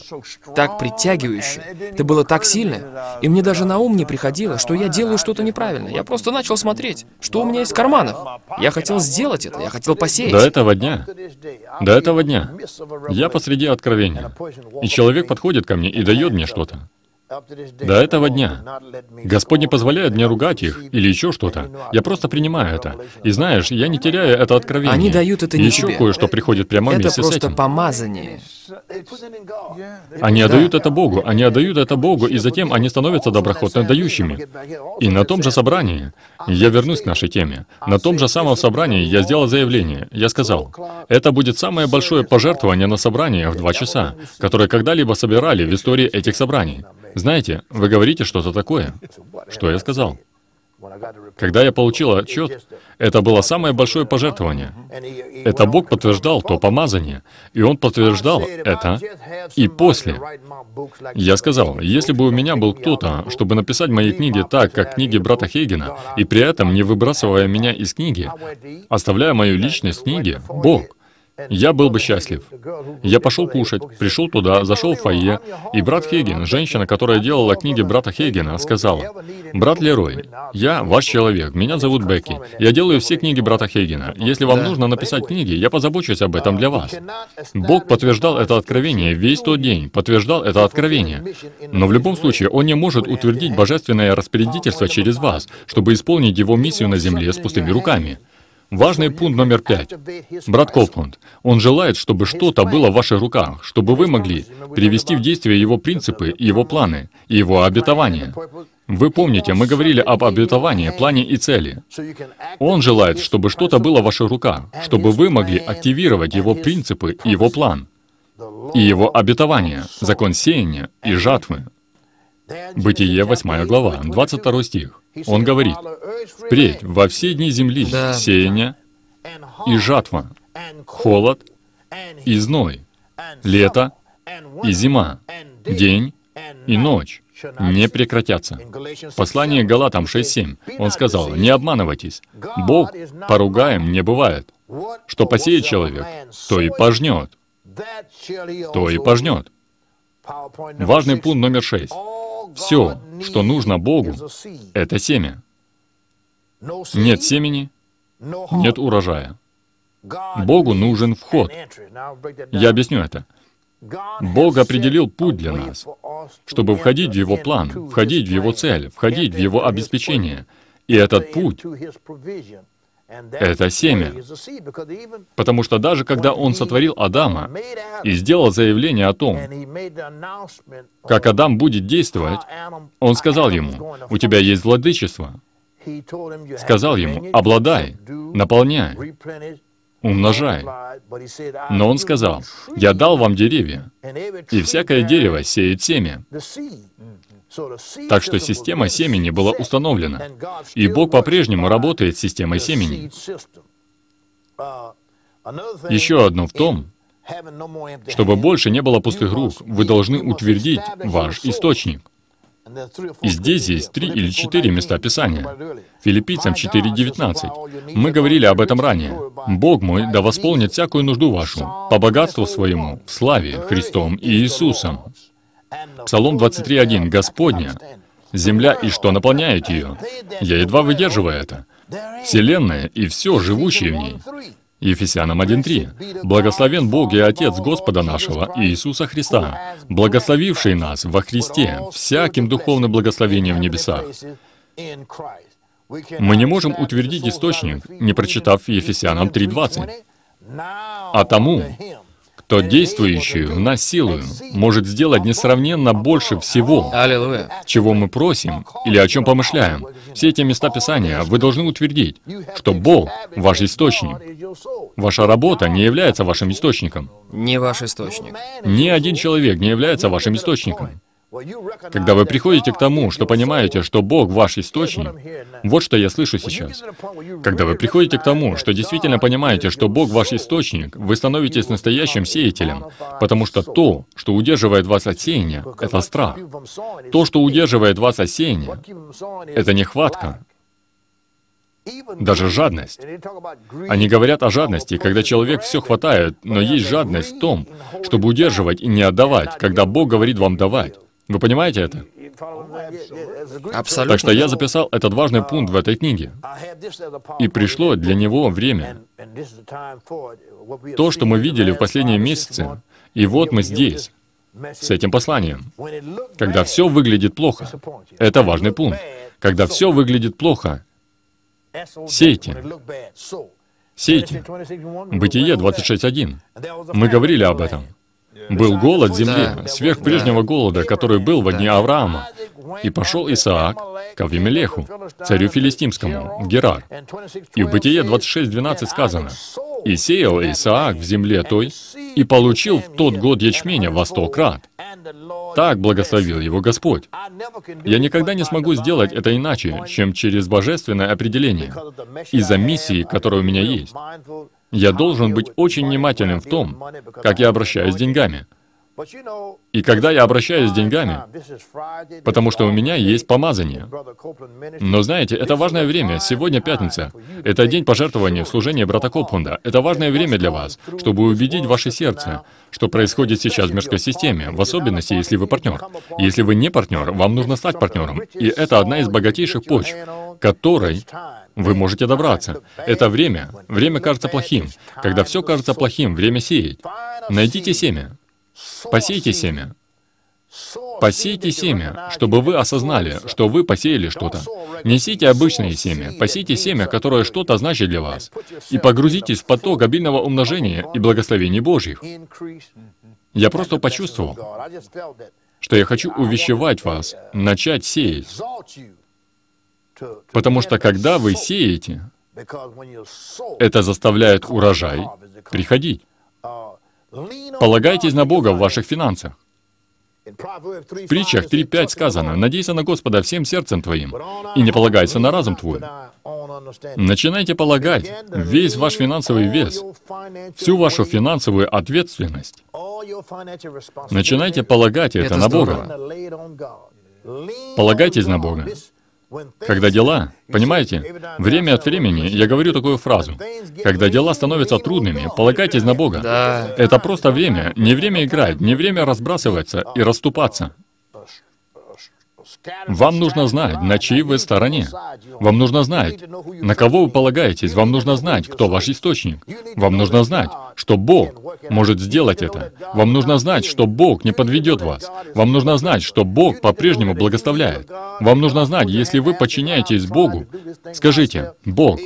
так притягивающе. Это было так сильно. И мне даже на ум не приходило, что я делаю что-то неправильно. Я просто начал смотреть, что у меня есть в карманах. Я хотел сделать это, я хотел посеять. До этого дня, до этого дня, я посреди откровения, и человек подходит ко мне и дает мне что-то. До этого дня. Господь не позволяет мне ругать их или еще что-то. Я просто принимаю это. И знаешь, я не теряю это откровение. Они дают это не Еще кое-что приходит прямо Это вместе с просто этим. помазание. Они отдают это Богу, они отдают это Богу, и затем они становятся доброхотно дающими. И на том же собрании, я вернусь к нашей теме, на том же самом собрании я сделал заявление. Я сказал, это будет самое большое пожертвование на собрание в два часа, которое когда-либо собирали в истории этих собраний. Знаете, вы говорите что-то такое. Что я сказал? Когда я получил отчет, это было самое большое пожертвование. Это Бог подтверждал то помазание, и Он подтверждал это и после. Я сказал, если бы у меня был кто-то, чтобы написать мои книги так, как книги брата Хейгена, и при этом не выбрасывая меня из книги, оставляя мою личность в книге, Бог, я был бы счастлив. Я пошел кушать, пришел туда, зашел в фойе, и брат Хейген, женщина, которая делала книги брата Хейгена, сказала, «Брат Лерой, я ваш человек, меня зовут Бекки, я делаю все книги брата Хейгена. Если вам нужно написать книги, я позабочусь об этом для вас». Бог подтверждал это откровение весь тот день, подтверждал это откровение. Но в любом случае, Он не может утвердить божественное распорядительство через вас, чтобы исполнить Его миссию на земле с пустыми руками. Важный пункт номер пять. Брат Копланд, он желает, чтобы что-то было в ваших руках, чтобы вы могли привести в действие его принципы, его планы, его обетования. Вы помните, мы говорили об обетовании, плане и цели. Он желает, чтобы что-то было в ваших руках, чтобы вы могли активировать его принципы его план, и его обетование, закон сеяния и жатвы. Бытие, 8 глава, 22 стих. Он говорит, «Впредь во все дни земли Да. сеяние и жатва, холод и зной, лето и зима, день и ночь не прекратятся». В послании Галатам 6.7 он сказал, «Не обманывайтесь, Бог поругаем не бывает. Что посеет человек, то и пожнет, то и пожнет». Важный пункт номер шесть. Все, что нужно Богу, это семя. Нет семени, нет урожая. Богу нужен вход. Я объясню это. Бог определил путь для нас, чтобы входить в Его план, входить в Его цель, входить в Его обеспечение. И этот путь — это семя. Потому что даже когда Он сотворил Адама и сделал заявление о том, как Адам будет действовать, Он сказал ему, «У тебя есть владычество». Сказал ему, «Обладай, наполняй, умножай». Но Он сказал, «Я дал вам деревья, и всякое дерево сеет семя». Так что система семени была установлена, и Бог по-прежнему работает с системой семени. Еще одно в том, чтобы больше не было пустых рук, вы должны утвердить ваш источник. И здесь есть три или четыре места Писания. Филиппийцам 4.19. Мы говорили об этом ранее. «Бог мой да восполнит всякую нужду вашу, по богатству своему, в славе Христом и Иисусом». Псалом 23.1. «Господня, земля и что наполняет ее». Я едва выдерживаю это. Вселенная и все, живущее в ней. Ефесянам 1.3. «Благословен Бог и Отец Господа нашего, Иисуса Христа, благословивший нас во Христе всяким духовным благословением в небесах». Мы не можем утвердить источник, не прочитав Ефесянам 3.20. А тому, кто действующую в нас силою может сделать несравненно больше всего, Аллилуйя. чего мы просим или о чем помышляем. Все эти места Писания вы должны утвердить, что Бог — ваш источник. Ваша работа не является вашим источником. Не ваш источник. Ни один человек не является вашим источником. Когда вы приходите к тому, что понимаете, что Бог ваш источник, вот что я слышу сейчас. Когда вы приходите к тому, что действительно понимаете, что Бог ваш источник, вы становитесь настоящим сеятелем, потому что то, что удерживает вас от сеяния, это страх. То, что удерживает вас от сеяния, это нехватка, даже жадность. Они говорят о жадности, когда человек все хватает, но есть жадность в том, чтобы удерживать и не отдавать, когда Бог говорит вам давать. Вы понимаете это? Абсолютно. Так что я записал этот важный пункт в этой книге. И пришло для него время. То, что мы видели в последние месяцы, и вот мы здесь, с этим посланием. Когда все выглядит плохо, это важный пункт. Когда все выглядит плохо, сейте. Сейте. Бытие 26.1. Мы говорили об этом. Был голод Да. сверх прежнего голода, который был в дни Авраама. И пошел Исаак к Авимелеху, царю филистимскому, в Герар. И в Бытие 26.12 сказано, «И сеял Исаак в земле той, и получил в тот год ячменя во сто крат. Так благословил его Господь». Я никогда не смогу сделать это иначе, чем через божественное определение, из-за миссии, которая у меня есть. Я должен быть очень внимательным в том, как я обращаюсь с деньгами. И когда я обращаюсь с деньгами, потому что у меня есть помазание. Но знаете, это важное время. Сегодня пятница. Это день пожертвования в служении брата Копленда. Это важное время для вас, чтобы убедить ваше сердце, что происходит сейчас в мирской системе, в особенности, если вы партнер. Если вы не партнер, вам нужно стать партнером. И это одна из богатейших почв, которой вы можете добраться. Это время. Время кажется плохим. Когда все кажется плохим, время сеять. Найдите семя. Посейте семя. Посейте семя, чтобы вы осознали, что вы посеяли что-то. Несите обычное семя, посейте семя, которое что-то значит для вас, и погрузитесь в поток обильного умножения и благословений Божьих. Я просто почувствовал, что я хочу увещевать вас начать сеять, потому что когда вы сеете, это заставляет урожай приходить. Полагайтесь на Бога в ваших финансах. В притчах 3.5 сказано, «Надейся на Господа всем сердцем твоим, и не полагайся на разум твой». Начинайте полагать весь ваш финансовый вес, всю вашу финансовую ответственность. Начинайте полагать это, Это на Бога. Полагайтесь на Бога. Когда дела, понимаете, время от времени я говорю такую фразу. Когда дела становятся трудными, полагайтесь на Бога. Да. Это просто время, не время играть, не время разбрасываться и расступаться. Вам нужно знать, на чьей вы стороне. Вам нужно знать, на кого вы полагаетесь. Вам нужно знать, кто ваш источник. Вам нужно знать, что Бог может сделать это. Вам нужно знать, что Бог не подведет вас. Вам нужно знать, что Бог по-прежнему благословляет. Вам нужно знать, если вы подчиняетесь Богу, скажите, «Бог».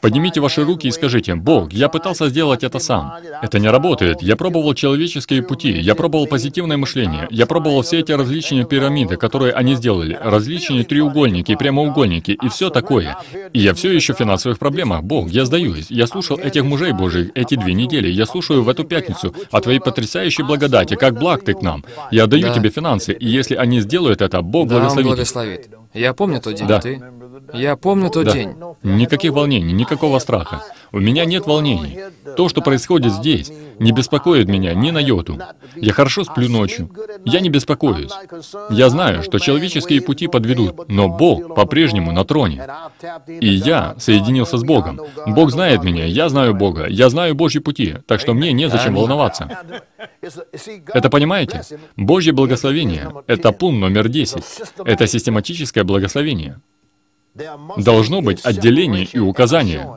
Поднимите ваши руки и скажите, «Бог, я пытался сделать это сам. Это не работает. Я пробовал человеческие пути, я пробовал позитивное мышление, я пробовал все эти различные пирамиды, которые они сделали, различные треугольники, прямоугольники и все такое. И я все еще в финансовых проблемах. Бог, я сдаюсь. Я слушал этих мужей Божьих эти две недели. Я слушаю в эту пятницу о Твоей потрясающей благодати, как благ Ты к нам. Я отдаю Да. Тебе финансы, и если они сделают это, Бог Да, он благословит. их. благословит. Я помню тот день, Да. ты? Я помню тот Да. день. Никаких волнений, никакого страха. У меня нет волнений. То, что происходит здесь, не беспокоит меня ни на йоту. Я хорошо сплю ночью. Я не беспокоюсь. Я знаю, что человеческие пути подведут, но Бог по-прежнему на троне. И я соединился с Богом. Бог знает меня, я знаю Бога, я знаю Божьи пути, так что мне незачем волноваться. Это понимаете? Божье благословение — это пункт номер 10. Это систематическое благословение. Должно быть отделение и указание.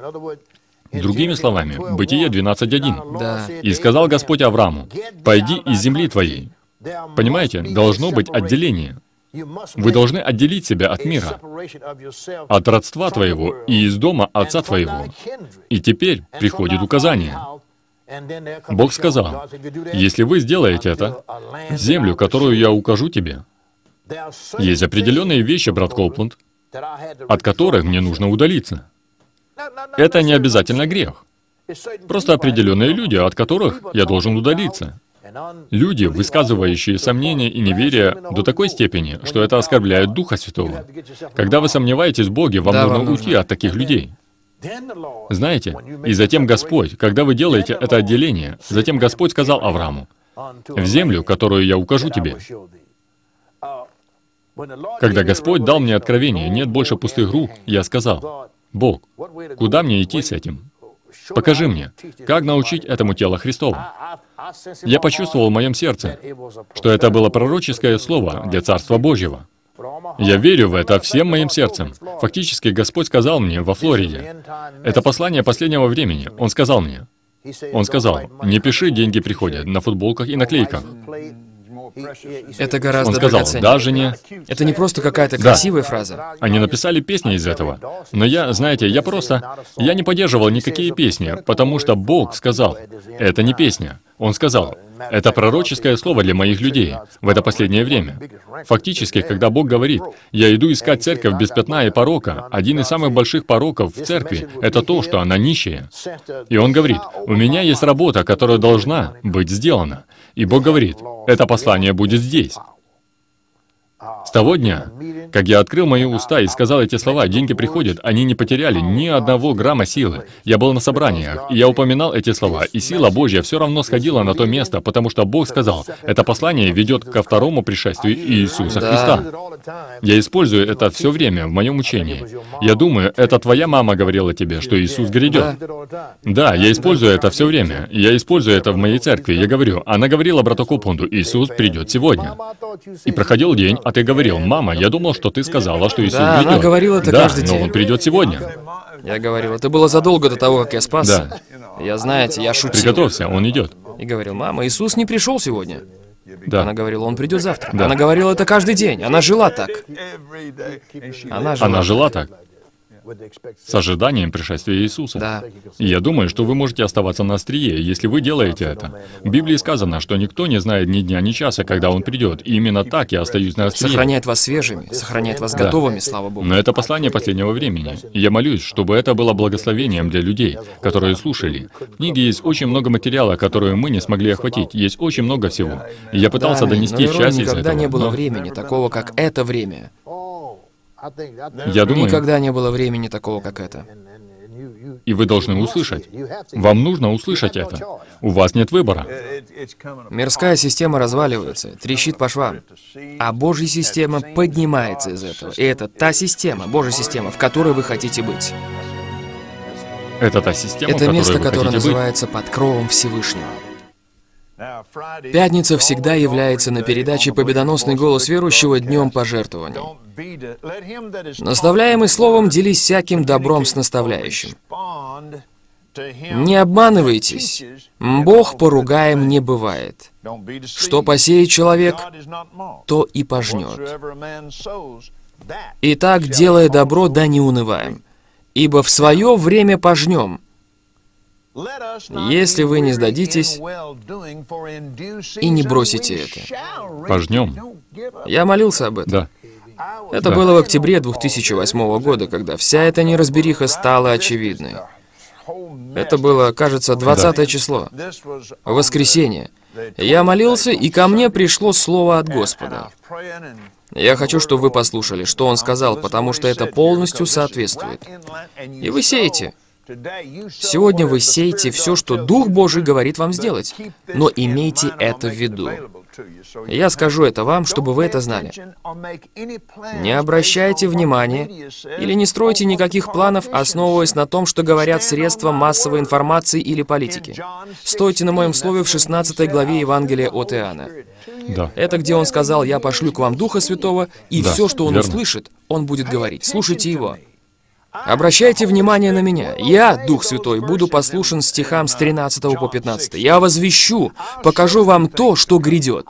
Другими словами, Бытие 12.1. Да. «И сказал Господь Аврааму, «Пойди из земли твоей». Понимаете, должно быть отделение. Вы должны отделить себя от мира, от родства твоего и из дома отца твоего. И теперь приходит указание. Бог сказал, «Если вы сделаете это, землю, которую я укажу тебе, есть определенные вещи, брат Копланд, от которых мне нужно удалиться. Это не обязательно грех. Просто определенные люди, от которых я должен удалиться. Люди, высказывающие сомнения и неверие до такой степени, что это оскорбляет Духа Святого. Когда вы сомневаетесь в Боге, вам Да, нужно вам уйти нужно. от таких людей. Знаете, и затем Господь, когда вы делаете это отделение, затем Господь сказал Аврааму, «В землю, которую я укажу тебе». Когда Господь дал мне откровение, нет больше пустых рук, я сказал, «Бог, куда мне идти с этим? Покажи мне, как научить этому тело Христова». Я почувствовал в моем сердце, что это было пророческое слово для Царства Божьего. Я верю в это всем моим сердцем. Фактически, Господь сказал мне во Флориде. Это послание последнего времени. Он сказал мне. Он сказал, не пиши, деньги приходят на футболках и наклейках. Это гораздо Он сказал, даже не... Это не просто какая-то Да. красивая фраза. Они написали песни из этого. Но я, знаете, я просто... Я не поддерживал никакие песни, потому что Бог сказал, это не песня. Он сказал, это пророческое слово для моих людей в это последнее время. Фактически, когда Бог говорит, «Я иду искать церковь без пятна и порока», один из самых больших пороков в церкви — это то, что она нищая. И Он говорит, «У меня есть работа, которая должна быть сделана». И Бог говорит, «Это послание будет здесь». С того дня, как я открыл мои уста и сказал эти слова, деньги приходят, они не потеряли ни одного грамма силы. Я был на собраниях, и я упоминал эти слова, и сила Божья все равно сходила на то место, потому что Бог сказал, это послание ведет ко второму пришествию Иисуса. Христа. Я использую это все время в моем учении. Я думаю, это твоя мама говорила тебе, что Иисус грядет. Да, я использую это все время. Я использую это в моей церкви. Я говорю, она говорила брату Купунду, Иисус придет сегодня. И проходил день, а ты говорил, мама, я думал, что ты сказала, что Иисус Да, она говорила это да, каждый но день. он придет сегодня. Я говорил, это было задолго до того, как я спасся. Да. Я, знаете, я шутил. Приготовься, он идет. И говорил, мама, Иисус не пришел сегодня. Да. Она говорила, он придет завтра. Да. Она говорила это каждый день. Она жила так. Она жила. Она жила так, с ожиданием пришествия Иисуса. Да. И я думаю, что вы можете оставаться на острие, если вы делаете это. В Библии сказано, что никто не знает ни дня, ни часа, когда Он придет. И именно так я остаюсь на острие. Сохраняет вас свежими, сохраняет вас Да. готовыми, слава Богу. Но это послание последнего времени. И я молюсь, чтобы это было благословением для людей, которые слушали. В книге есть очень много материала, которые мы не смогли охватить. Есть очень много всего. И я пытался Да, донести но, часть из никогда этого. не было но времени такого, как это время. Я думаю, Никогда не было времени такого, как это. и вы должны услышать. Вам нужно услышать это. У вас нет выбора. Мирская система разваливается, трещит по швам. А Божья система поднимается из этого. И это та система, Божья система, в которой вы хотите быть. Это та система, Это место, которое быть. называется «Под кровом Всевышнего». Пятница всегда является на передаче «Победоносный голос верующего» днем пожертвований. Наставляемый словом, делись всяким добром с наставляющим. Не обманывайтесь. Бог поругаем не бывает. Что посеет человек, то и пожнет. Итак, делая добро, да не унываем. Ибо в свое время пожнем, Если вы не сдадитесь и не бросите это. Пожнем. Я молился об этом. Да. Это Да. было в октябре 2008 года, когда вся эта неразбериха стала очевидной. Это было, кажется, 20 число, воскресенье. Я молился, и ко мне пришло слово от Господа. Я хочу, чтобы вы послушали, что он сказал, потому что это полностью соответствует. И вы сеете. Сегодня вы сеете все, что Дух Божий говорит вам сделать, но имейте это в виду. Я скажу это вам, чтобы вы это знали. Не обращайте внимания или не стройте никаких планов, основываясь на том, что говорят средства массовой информации или политики. Стойте на моем слове в 16 главе Евангелия от Иоанна. Да. Это где он сказал, «Я пошлю к вам Духа Святого, и Да, все, что он верно. услышит, он будет говорить. Слушайте его». Обращайте внимание на меня. Я, Дух Святой, буду послушен стихам с 13 по 15. Я возвещу, покажу вам то, что грядет.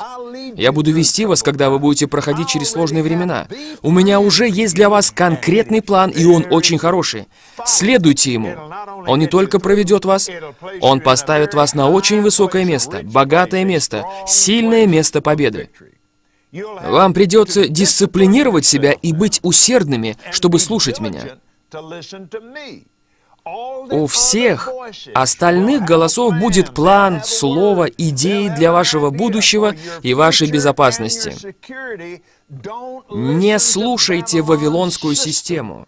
Я буду вести вас, когда вы будете проходить через сложные времена. У меня уже есть для вас конкретный план, и он очень хороший. Следуйте ему. Он не только проведет вас, он поставит вас на очень высокое место, богатое место, сильное место победы. Вам придется дисциплинировать себя и быть усердными, чтобы слушать меня. У всех остальных голосов будет план, слово, идеи для вашего будущего и вашей безопасности. Не слушайте вавилонскую систему.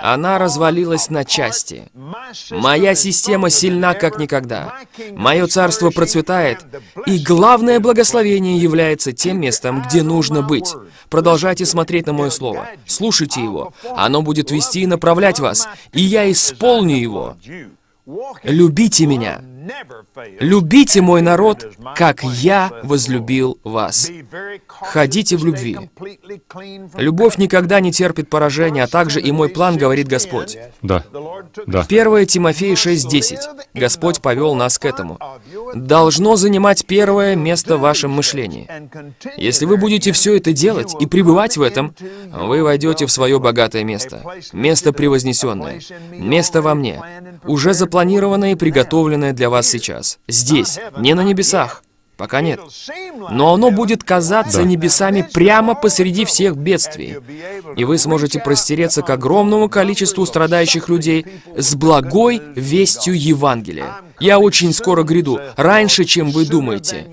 Она развалилась на части. Моя система сильна, как никогда. Мое царство процветает, и главное благословение является тем местом, где нужно быть. Продолжайте смотреть на мое слово. Слушайте его. Оно будет вести и направлять вас, и я исполню его. Любите меня. Любите мой народ, как я возлюбил вас. Ходите в любви. Любовь никогда не терпит поражения, а также и мой план, говорит Господь. Да. Да. 1 Тимофея 6.10. Господь повел нас к этому. Должно занимать первое место в вашем мышлении. Если вы будете все это делать и пребывать в этом, вы войдете в свое богатое место. Место превознесенное. Место во мне. Уже запланированное и приготовленное для вас сейчас. Здесь, не на небесах. Пока нет. Но оно будет казаться да. небесами прямо посреди всех бедствий. И вы сможете простереться к огромному количеству страдающих людей с благой вестью Евангелия. Я очень скоро гряду, раньше, чем вы думаете.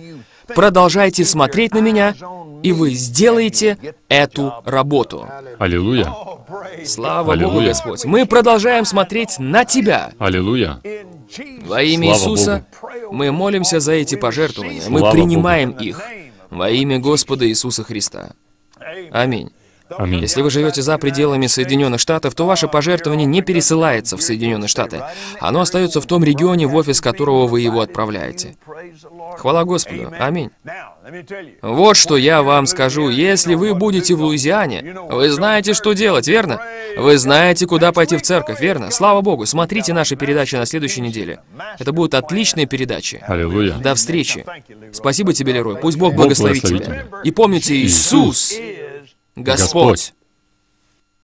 Продолжайте смотреть на меня, и вы сделаете эту работу. Аллилуйя. Слава Аллилуйя. Богу, Господь. Мы продолжаем смотреть на Тебя. Аллилуйя. Во имя Слава Иисуса Богу. мы молимся за эти пожертвования. Мы Слава принимаем Богу. их. Во имя Господа Иисуса Христа. Аминь. Аминь. Если вы живете за пределами Соединенных Штатов, то ваше пожертвование не пересылается в Соединенные Штаты. Оно остается в том регионе, в офис которого вы его отправляете. Хвала Господу. Аминь. Вот что я вам скажу. Если вы будете в Луизиане, вы знаете, что делать, верно? Вы знаете, куда пойти в церковь, верно? Слава Богу. Смотрите наши передачи на следующей неделе. Это будут отличные передачи. Аллилуйя. До встречи. Спасибо тебе, Лерой. Пусть Бог благословит тебя. И помните, Иисус Господь.